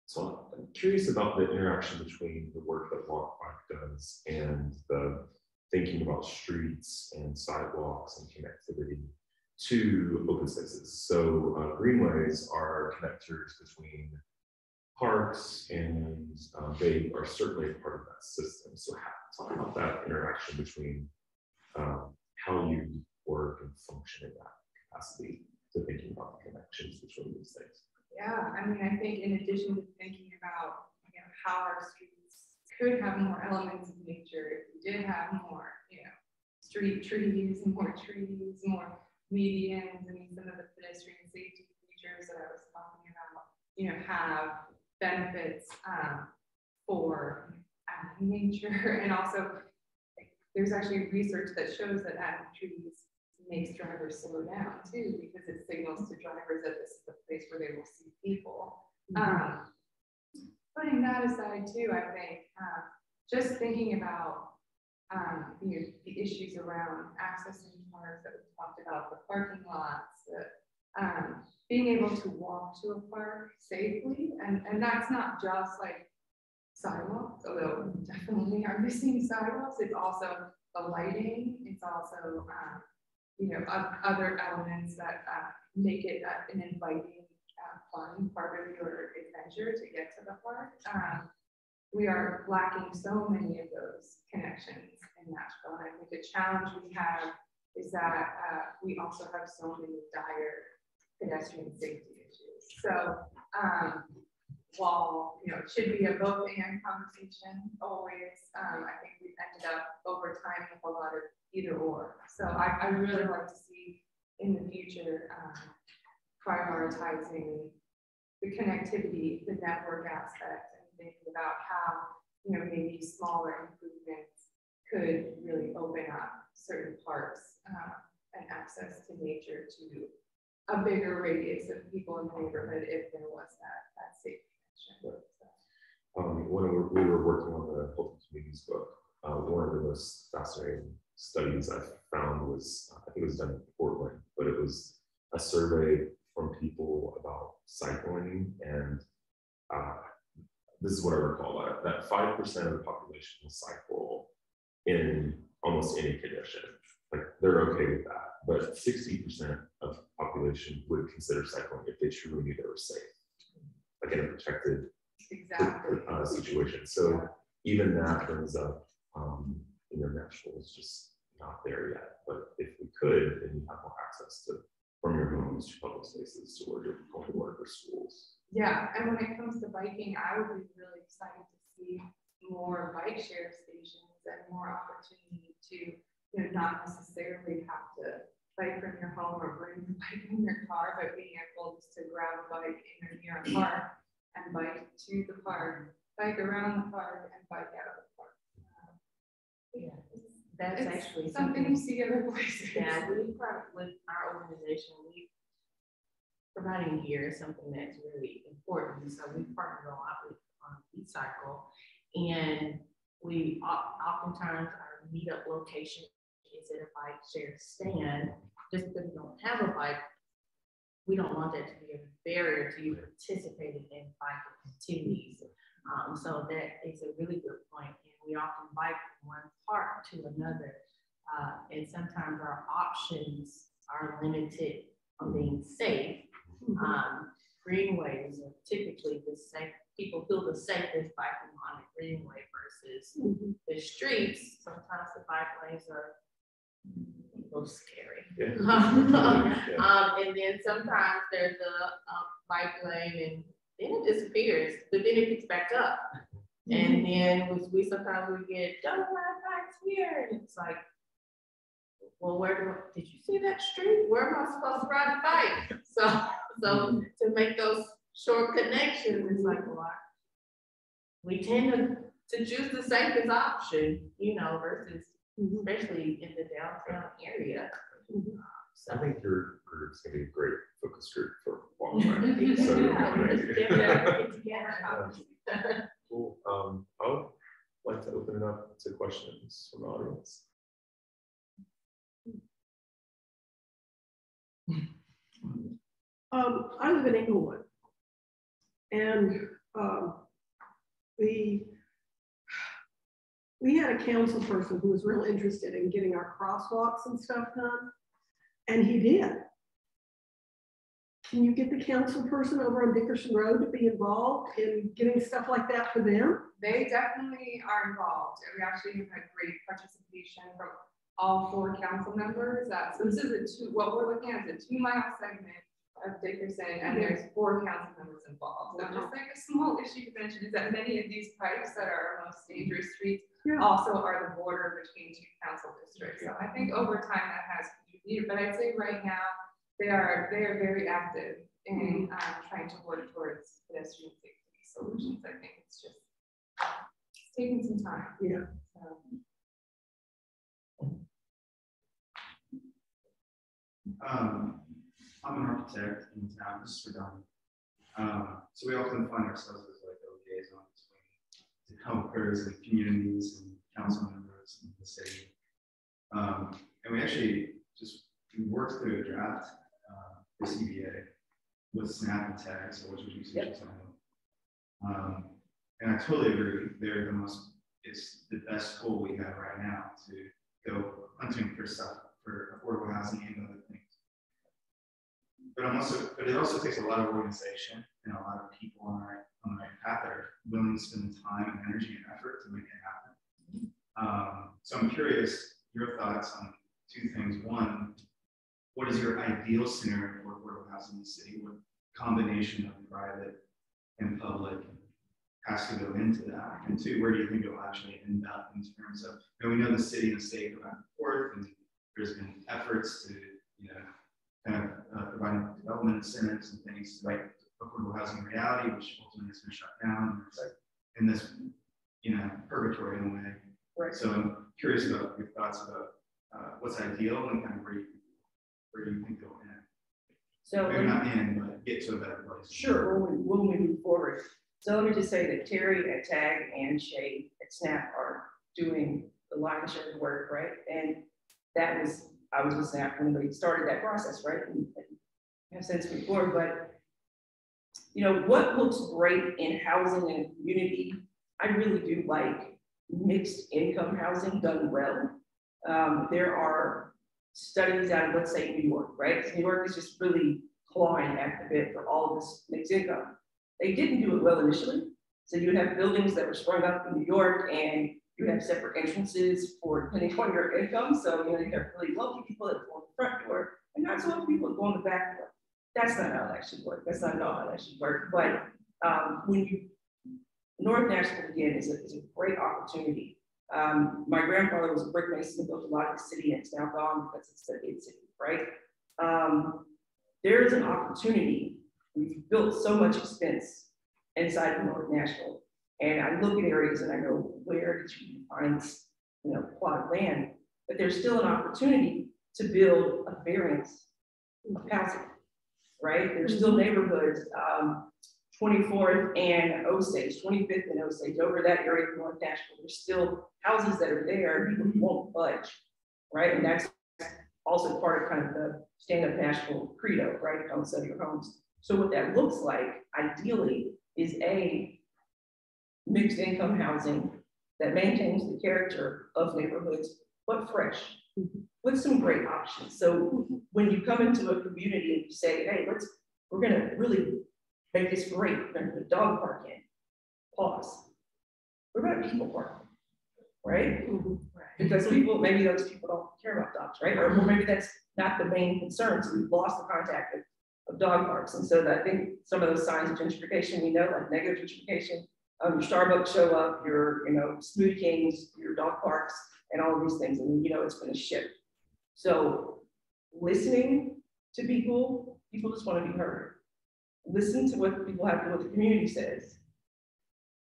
so I'm curious about the interaction between the work that WalkBike does and the thinking about streets and sidewalks and connectivity to open spaces. So uh, greenways are connectors between parks, and um, they are certainly part of that system. So talk about that interaction between um, how you work and function in that capacity to thinking about the connections between these things. Yeah, I mean, I think in addition to thinking about you know, how our streets could have more elements of nature, if we did have more, you know, street trees, more trees, more medians, I mean, some of the pedestrian safety features that I was talking about, you know, have benefits um, for nature and also there's actually research that shows that adding trees makes drivers slow down too because it signals to drivers that this is the place where they will see people. Um, putting that aside too, I think uh, just thinking about um, you know, the issues around accessing parks that we talked about, the parking lots, the, um, being able to walk to a park safely, and, and that's not just like sidewalks, although definitely are missing sidewalks, it's also the lighting, it's also, um, you know, other elements that uh, make it uh, an inviting, uh, fun part of your adventure to get to the park. Um, we are lacking so many of those connections in Nashville. And I think the challenge we have is that uh, we also have so many dire pedestrian safety issues. So um, while you know it should be a both and conversation always, um, I think we've ended up over time with a lot of either or. So I, I really like to see in the future um, prioritizing the connectivity, the network aspect, and thinking about how, you know, maybe smaller improvements could really open up certain parts uh, and access to nature to a bigger radius of people in the neighborhood if there was that, that safety connection. Um, when we were working on the Healthy Communities book, uh, one of the most fascinating studies I found was, I think it was done in Portland, but it was a survey from people about cycling and uh, this is what I recall that that five percent of the population will cycle in almost any condition. Like they're okay with that, but sixty percent of the population would consider cycling if they truly knew they were safe, like in a protected exactly. uh, situation. So even that brings up, um, international is just not there yet. But if we could, then you have more access to from your homes to public spaces to where you're going to work or schools. Yeah, and when it comes to biking, I would be really excited to see more bike share stations and more opportunity to, you know, not necessarily have to bike from your home or bring the bike in your car, but being able just to grab a bike in or near a park and bike to the park, bike around the park, and bike out of the park. Um, yeah, that's it's actually something, something you see other places. Yeah, we with our organization, we providing gear is something that's really important. So we partner a lot with um, BCycle, and we oftentimes our meetup location is at a bike share stand. Just because we don't have a bike, we don't want that to be a barrier to you participating in bike activities. Um, so that is a really good point. And we often bike from one park to another. Uh, and sometimes our options are limited on being safe Mm-hmm. Um, greenways are typically the safe, people feel the safest biking on a greenway versus mm-hmm. the streets. Sometimes the bike lanes are a little scary. Yeah. um, and then sometimes there's a, a bike lane and then it disappears, but then it picks back up. Mm-hmm. And then we, we sometimes we get don't ride bikes here, and it's like, well, where do I, did you see that street? Where am I supposed to ride the bike? So so mm-hmm. to make those short connections, it's like, well, I, we tend to, to choose the safest option, you know, versus mm-hmm. especially in the downtown area. Mm-hmm. So. I think your group is going to be a great focus group for walking. so, yeah, cool. Um, I would like to open it up to questions from the audience. Um, I live in Inglewood, and um, we we had a council person who was real interested in getting our crosswalks and stuff done, and he did. Can you get the council person over on Dickerson Road to be involved in getting stuff like that for them? They definitely are involved. We actually have had great participation from all four council members. Uh, so this is a two, what we're looking at is a two mile segment of Dickerson, and there's four council members involved. So just like a small issue to mention is that many of these pikes that are our most dangerous streets Yeah. also are the border between two council districts. So I think over time that has contributed, but I'd say right now, they are, they are very active in um, trying to work towards pedestrian safety solutions. I think it's just it's taking some time. Yeah. So. Um, I'm an architect in town, this is for Don. Um, so we often find ourselves as like a liaison developers and communities and council members in the city. Um, and we actually just we worked through a draft, uh, for CBA with Snap and Tag, so which was Yep. Um, and I totally agree, they're the most, it's the best tool we have right now to go hunting for stuff, for affordable housing and other things. But I'm also, but it also takes a lot of organization a lot of people on right, on right path that are willing to spend the time and energy and effort to make it happen. Um, so I'm curious, your thoughts on two things. One, what is your ideal scenario for affordable housing in the city? What combination of private and public has to go into that? And two, where do you think it will actually end up in terms of, and we know the city and the state go back and forth, and there's been efforts to, you know, kind of uh, providing development incentives and things like affordable housing reality, which ultimately has been shut down. And it's like in this, you know, purgatory in a way. Right. So I'm curious about your thoughts about uh, what's ideal and kind of where you, where you think it'll end. So. Maybe not end, but get to a better place. Sure, when we'll, we move forward. So let me just say that Terry at TAG and Shay at Snap are doing the lion's share of the work, right? And that was, I was with Snap when we started that process, right? And, and have since before, but you know, what looks great in housing and community, I really do like mixed income housing done well. Um, there are studies out of, let's say, New York, right? New York is just really clawing at the bit for all of this mixed income. They didn't do it well initially. So you would have buildings that were sprung up in New York and you have separate entrances for depending on your income. So you know, you have really wealthy people that go in the front door and not so wealthy people that go in the back door. That's not how should work. That's not how should work. But um, when you, North Nashville again is a, is a great opportunity. Um, my grandfather was a brick mason and built a lot of the city and it's now gone because it's a big city, right? Um, there is an opportunity. We've built so much expense inside of North Nashville. And I look at areas and I go, where did you find you know, plot of land? But there's still an opportunity to build a variance of housing, right? There's still mm-hmm. neighborhoods, um, 24th and Osage, 25th and Osage, over that area of North Nashville. There's still houses that are there, mm-hmm. people won't budge, right? And that's also part of kind of the stand-up Nashville credo, right? Don't sell your homes. So what that looks like, ideally, is a mixed income housing that maintains the character of neighborhoods, but fresh, mm-hmm. With some great options. So when you come into a community and you say, hey, let's, we're gonna really make this great, we're gonna put a dog park in, pause. What about people park? Right? Because people, maybe those people don't care about dogs, right? Or maybe that's not the main concern, so we've lost the contact of, of dog parks. And so that, I think some of those signs of gentrification, we know, like negative gentrification, um, your Starbucks show up, your, you know, Smoothie Kings, your dog parks, and all of these things, and you know it's gonna shift. So listening to people, people just wanna be heard. Listen to what people have, what the community says.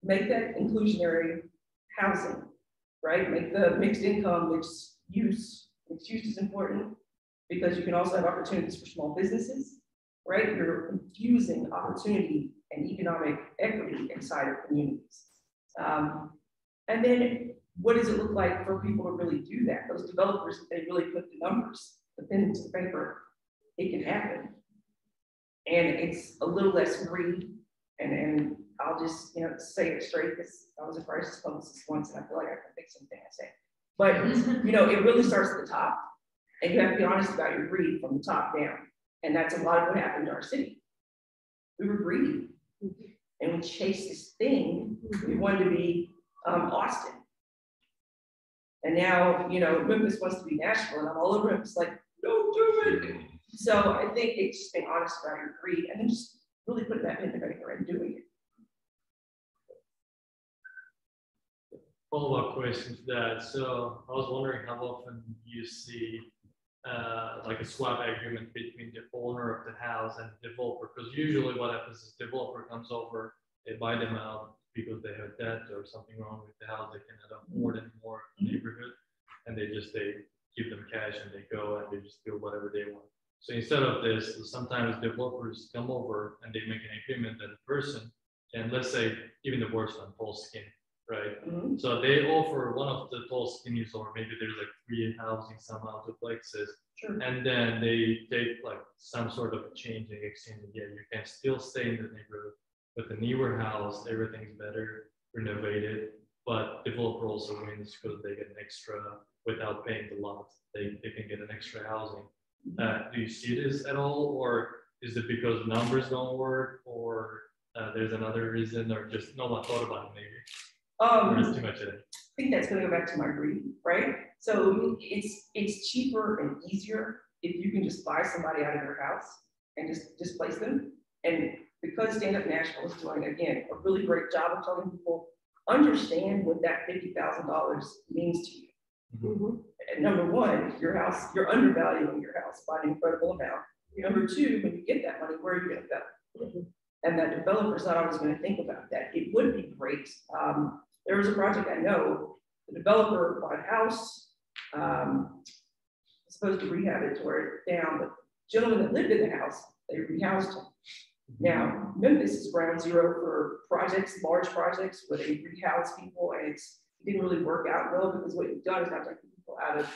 Make that inclusionary housing, right? Make the mixed income, mixed use, mixed use is important because you can also have opportunities for small businesses, right? You're infusing opportunity and economic equity inside of communities. Um, and then what does it look like for people to really do that? Those developers, if they really put the numbers, the pen to paper, it can happen. And it's a little less greed. And, and I'll just, you know, say it straight because I was a crisis publicist once and I feel like I can fix something I say. But, you know, it really starts at the top. And you have to be honest about your greed from the top down. And that's a lot of what happened to our city. We were greedy. And we chased this thing. We wanted to be um, Austin. And now, you know, Memphis wants to be Nashville, and I'm all over Memphis, like, don't do it. So I think it's just being honest about your greed and then just really putting that in there and doing it. Follow-up question to that. So I was wondering how often you see uh, like a swap agreement between the owner of the house and the developer? Because usually what happens is developer comes over, they buy them out because they have debt or something wrong with the house, they cannot afford anymore neighborhood, and they just they give them cash and they go and they just build whatever they want. So instead of this, sometimes developers come over and they make an agreement that the person, and let's say even the worst one, Paul Skin, right? Mhm. So they offer one of the tall skinnies, or maybe there's like three housing somehow duplexes, Sure. and then they take like some sort of change in exchange. Yeah, you can still stay in the neighborhood, but the newer house, everything's better, renovated, but developer also wins because they get an extra without paying the lot. They, they can get an extra housing. Uh, do you see this at all, or is it because numbers don't work, or uh, there's another reason, or just no one thought about it maybe? Um, too much in it? I think that's gonna go back to my greed, right? So it's, it's cheaper and easier if you can just buy somebody out of their house and just displace them. And because Stand Up Nashville is doing, again, a really great job of telling people, understand what that fifty thousand dollars means to you. Mhm. And number one, your house, you're undervaluing your house by an incredible amount. Number two, when you get that money, where are you gonna go? And that developer's not always gonna think about that. It would be great. Um, there was a project I know, the developer bought a house, um, supposed to rehab it, tore it down, but gentleman that lived in the house, they rehoused him. Now, Memphis is ground zero for projects, large projects where they rehouse people and it's, it didn't really work out well because what you've done is not taking people out of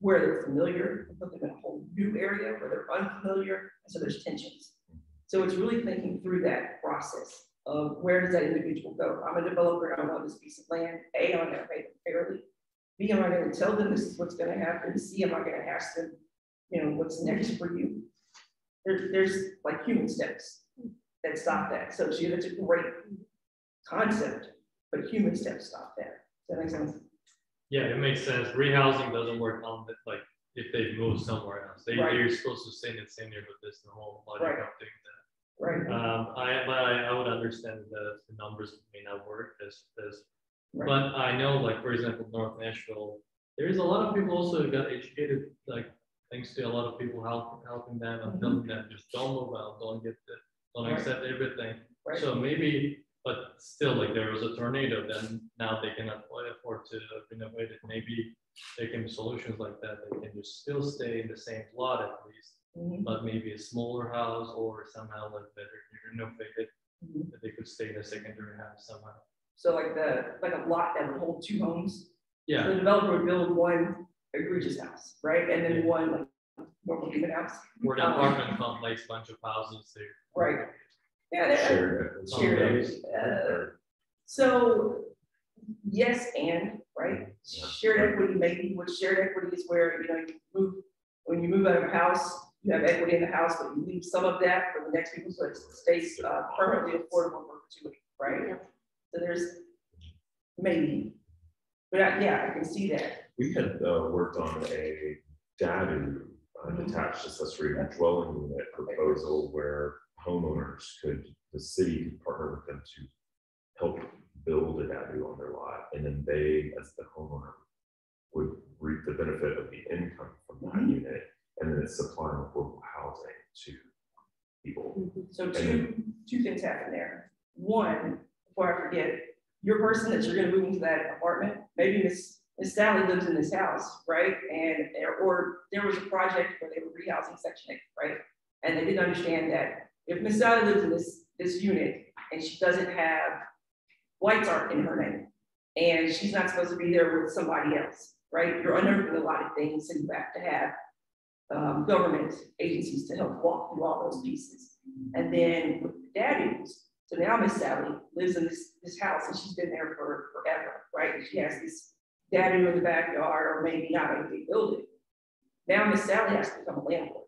where they're familiar put them in a whole new area where they're unfamiliar, and so there's tensions. So it's really thinking through that process of where does that individual go? I'm a developer, I want this piece of land, A, I'm gonna pay them fairly. B, am I gonna tell them this is what's gonna happen? C, am I gonna ask them, you know, what's next for you? There's, there's like human steps that stop that. So gee, that's a great concept, but human steps stop that. Does that make sense? Yeah, it makes sense. Rehousing doesn't work on the, like, if they move somewhere else. They, Right. they're supposed to stay in the same neighborhood, this the whole logic Right. of doing that. Right, Um, I, but I, I would understand that the numbers may not work as, as, right, but I know, like, for example, North Nashville, there is a lot of people also who got educated, like, thanks to a lot of people help, helping them and telling them, just don't move out, don't get the, don't Right. accept everything. right. So maybe, but still, like there was a tornado, then now they cannot afford to renovate it. Maybe there can be solutions like that. They can just still stay in the same plot at least, Mhm, but maybe a smaller house or somehow like better renovated. mhm. That they could stay in a secondary house somehow. So like the, like a lot that would hold two homes, Yeah, So the developer would build one egregious house, right? And then one like normal human house, or the Um, apartment complex, bunch of houses there. right? Yeah, that- Shared. Shared. Shared. Uh, So, yes, and, right? Yeah. Shared equity maybe, what shared equity is where, you know, you move, when you move out of a house, you have equity in the house, but you leave some of that for the next people, so it stays uh, permanently affordable for perpetuity, right? So there's maybe, but I- yeah, I can see that. We had uh, worked on a DADU, uh, detached accessory dwelling unit proposal where homeowners could, the city could partner with them to help build an DADU on their lot, and then they, as the homeowner, would reap the benefit of the income from that Mhm. unit, and then it's supplying affordable housing to people. So two, two things happen there. One, before I forget, your person that you're gonna move into that apartment, maybe Miss Miss Sally lives in this house, right? And, there- or there was a project where they were rehousing section eight, right? And they didn't understand that if Miss Sally lives in this, this unit and she doesn't have lights aren't in her name, and she's not supposed to be there with somebody else, right? You're unearthing a lot of things and you have to have um, government agencies to help walk through all those pieces. And then with the daddies, so now Miss Sally lives in this, this house and she's been there for forever, right? And She has this down in the backyard or maybe not a big building. Now Miss Sally has to become a landlord,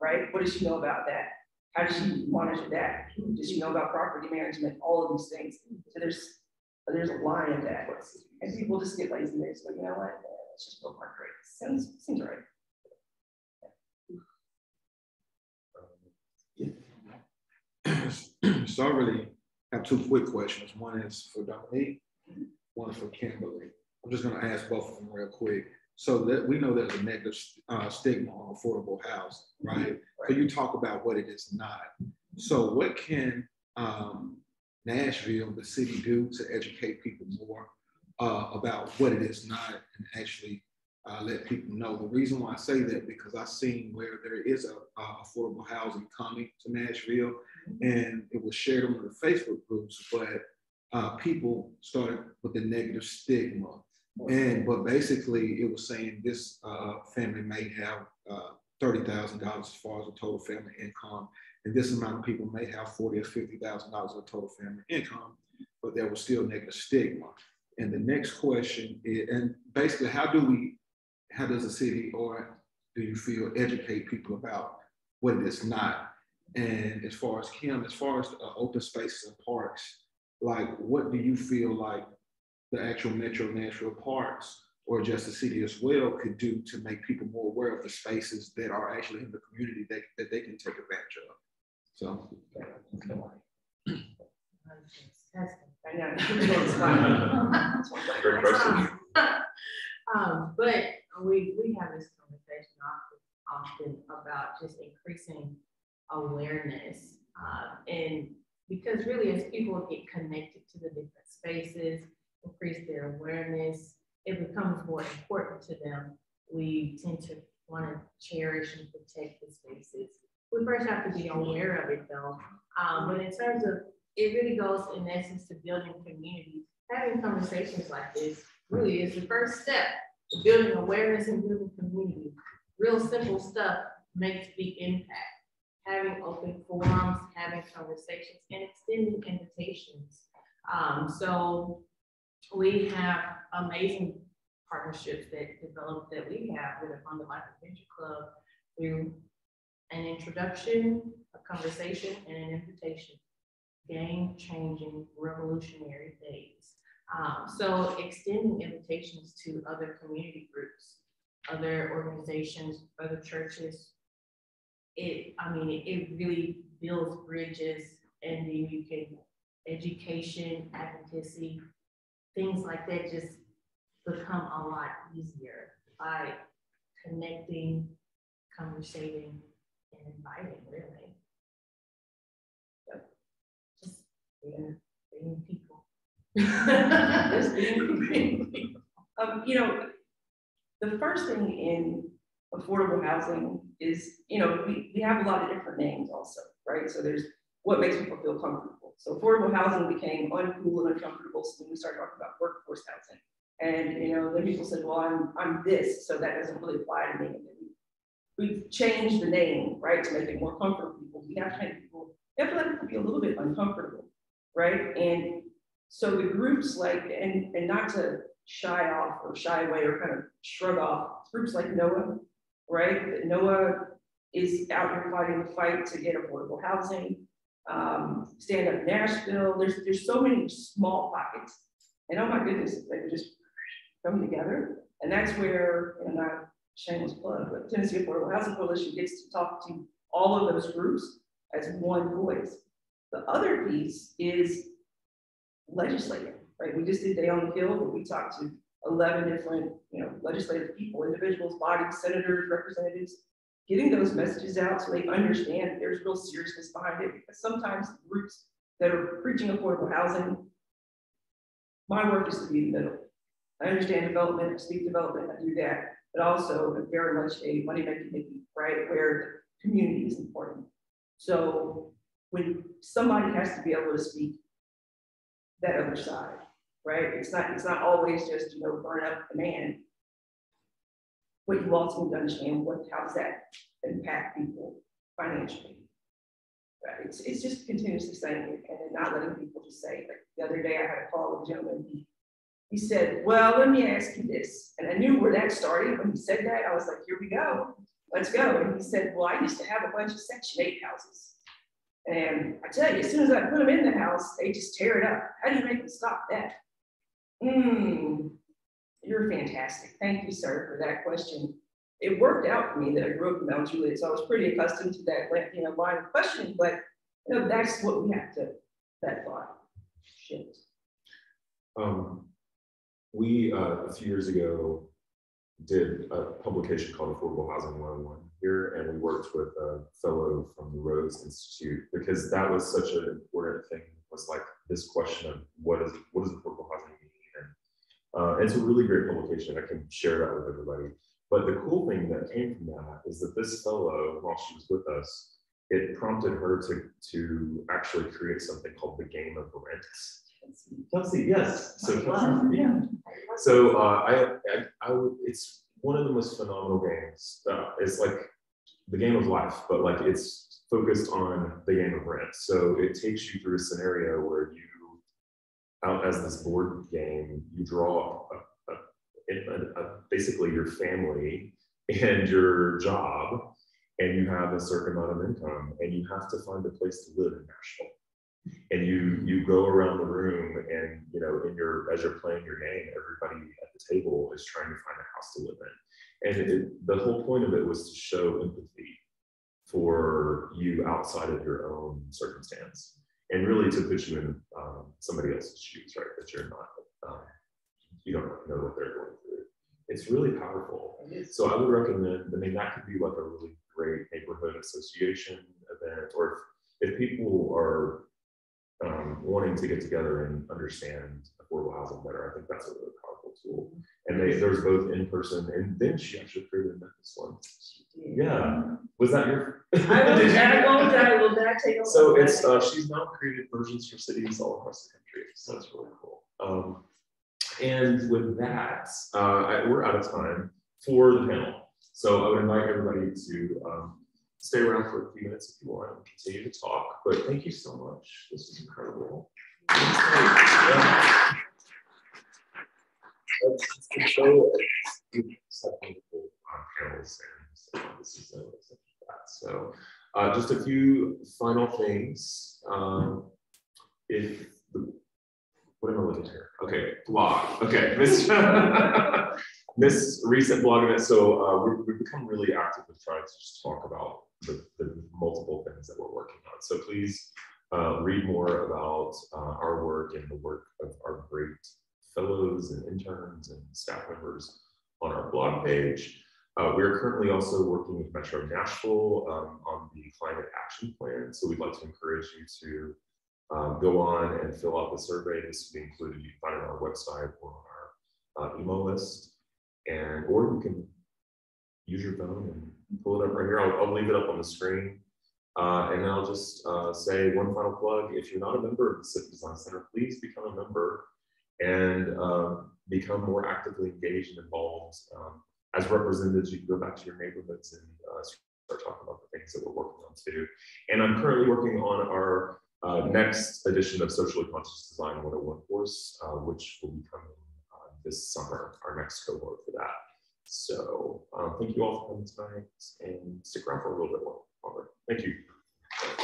right? What does she know about that? How does she monitor that? Does she know about property management? All of these things. So there's there's a line in that. And people just get lazy and they just like, you know what? Let's just build more great. Seems seems right. Yeah. so I really have two quick questions. One is for Dominique, one for Kimberly. I'm just gonna ask both of them real quick. So that we know there's a negative uh, stigma on affordable housing, right? So you talk about what it is not. So what can um, Nashville, the city, do to educate people more uh, about what it is not and actually uh, let people know. The reason why I say that because I've seen where there is a, affordable housing coming to Nashville, and it was shared on the Facebook groups, but uh, people started with the negative stigma. And but basically, it was saying this uh, family may have uh, thirty thousand dollars as far as the total family income, and this amount of people may have forty or fifty thousand dollars of total family income, but there was still negative stigma. And the next question is, and basically, how do we, how does the city or do you feel educate people about what it is not? And as far as Kim, as far as uh, open spaces and parks, like what do you feel like the actual Metro Nashville parks or just the city as well could do to make people more aware of the spaces that are actually in the community that, that they can take advantage of? So. Um, but we, we have this conversation often, often about just increasing awareness. Uh, and because really as people get connected to the different spaces, increase their awareness, it becomes more important to them. We tend to want to cherish and protect the spaces. We first have to be aware of it though. Um, but in terms of, it really goes in essence to building community. Having conversations like this really is the first step to building awareness and building community. Real simple stuff makes big impact. Having open forums, having conversations, and extending invitations. Um, so we have amazing partnerships that develop that we have with the Abundant Life Adventure Club through an introduction, a conversation, and an invitation. Game changing, revolutionary things. Um, so extending invitations to other community groups, other organizations, other churches. It, I mean, it, it really builds bridges and then you can education, advocacy, things like that just become a lot easier by connecting, conversating, and inviting, really. Yep. Just being, being people. just being people. Um, you know, the first thing in affordable housing is, you know, we, we have a lot of different names also, right? So there's what makes people feel comfortable. So affordable housing became uncool and uncomfortable so when we started talking about workforce housing. And you know, then people said, well, I'm I'm this, so that doesn't really apply to me. And we've changed the name, right, to make it more comfortable people. We have to make people, we have to let people be a little bit uncomfortable, right? And so the groups like, and and not to shy off or shy away or kind of shrug off groups like NOAH, right? NOAH is out here fighting the fight to get affordable housing um, Stand Up Nashville. There's, there's so many small pockets. And oh my goodness, they just come together. And that's where, and not shameless plug, but Tennessee Affordable Housing Coalition gets to talk to all of those groups as one voice. The other piece is legislating, right? We just did Day on the Hill where we talked to 11 different, you know, legislative people, individuals, bodies, senators, representatives, getting those messages out so they understand there's real seriousness behind it. Because sometimes groups that are preaching affordable housing, my work is to be in the middle. I understand development, I speak development, I do that, but also very much a money making hippie, right? Where the community is important. So when somebody has to be able to speak that other side, right? It's not, it's not always just, you know, burn up demand what you also need to understand what does that impact people financially. Right? It's, it's just continuously saying it and then not letting people just say, like the other day I had a call with a gentleman, he, he said, well, let me ask you this. And I knew where that started. When he said that, I was like, here we go, let's go. And he said, well, I used to have a bunch of Section 8 houses. And I tell you, as soon as I put them in the house, they just tear it up. How do you make them stop that? Hmm, you're fantastic. Thank you, sir, for that question. It worked out for me that I grew up in Mount Juliet, so I was pretty accustomed to that you know, line of questioning. But No, that's what we have to, that thought shift. Um, we, uh, a few years ago, did a publication called Affordable Housing 101 here, and we worked with a fellow from the Rose Institute because that was such an important thing. Was like this question of what is what does affordable housing mean, uh, it's a really great publication. I can share that with everybody. But the cool thing that came from that is that this fellow, while she was with us, it prompted her to to actually create something called the game of rents. Kelsey, yes. So Kelsey, yeah. So uh, I, I, I would, it's one of the most phenomenal games. Uh, it's like the game of life, but like it's focused on the game of rent. So it takes you through a scenario where you, out as this board game, you draw a, a, a, basically your family and your job, and you have a certain amount of income, and you have to find a place to live in Nashville. And you you go around the room and you know in your as you're playing your game everybody at the table is trying to find a house to live in. And it, the whole point of it was to show empathy for you outside of your own circumstance and really to put you in somebody else's shoes right that you're not um, you don't know what they're going through it's really powerful so i would recommend i mean that could be like a really great neighborhood association event or if, if people are um, wanting to get together and understand affordable housing better. I think that's a really powerful tool. And they, there's both in person and then she actually created Memphis one. Yeah. Was that your? I will, I won't, I will not take a. So it's, uh, she's now created versions for cities all across the country. So that's really cool. Um, and with that, uh, I, we're out of time for the panel. So I would invite everybody to um, stay around for a few minutes if you want and continue to talk. But thank you so much. This was incredible. Yeah. It's the show. So this uh, just a few final things. Um, if the, what am I looking here? Okay, blog. Okay, Miss this recent blog event. So uh, we have become really active with trying to just talk about the, the, multiple things that we're working on. So please uh, read more about uh, our work and the work of our great fellows and interns and staff members on our blog page. Uh, we are currently also working with Metro Nashville um, on the climate action plan. So we'd like to encourage you to um, go on and fill out the survey. This will be included, you can find it on our website or on our uh, email list. And, or you can use your phone and pull it up right here. I'll, I'll leave it up on the screen. Uh, and I'll just uh, say one final plug. If you're not a member of the Civic Design Center, please become a member and uh, become more actively engaged and involved. Um, as representatives, you can go back to your neighborhoods and uh, start talking about the things that we're working on too. And I'm currently working on our uh, next edition of Socially Conscious Design 101 course, uh, which will be coming this summer, our next cohort for that. So um, thank you all for coming tonight and stick around for a little bit longer. Thank you.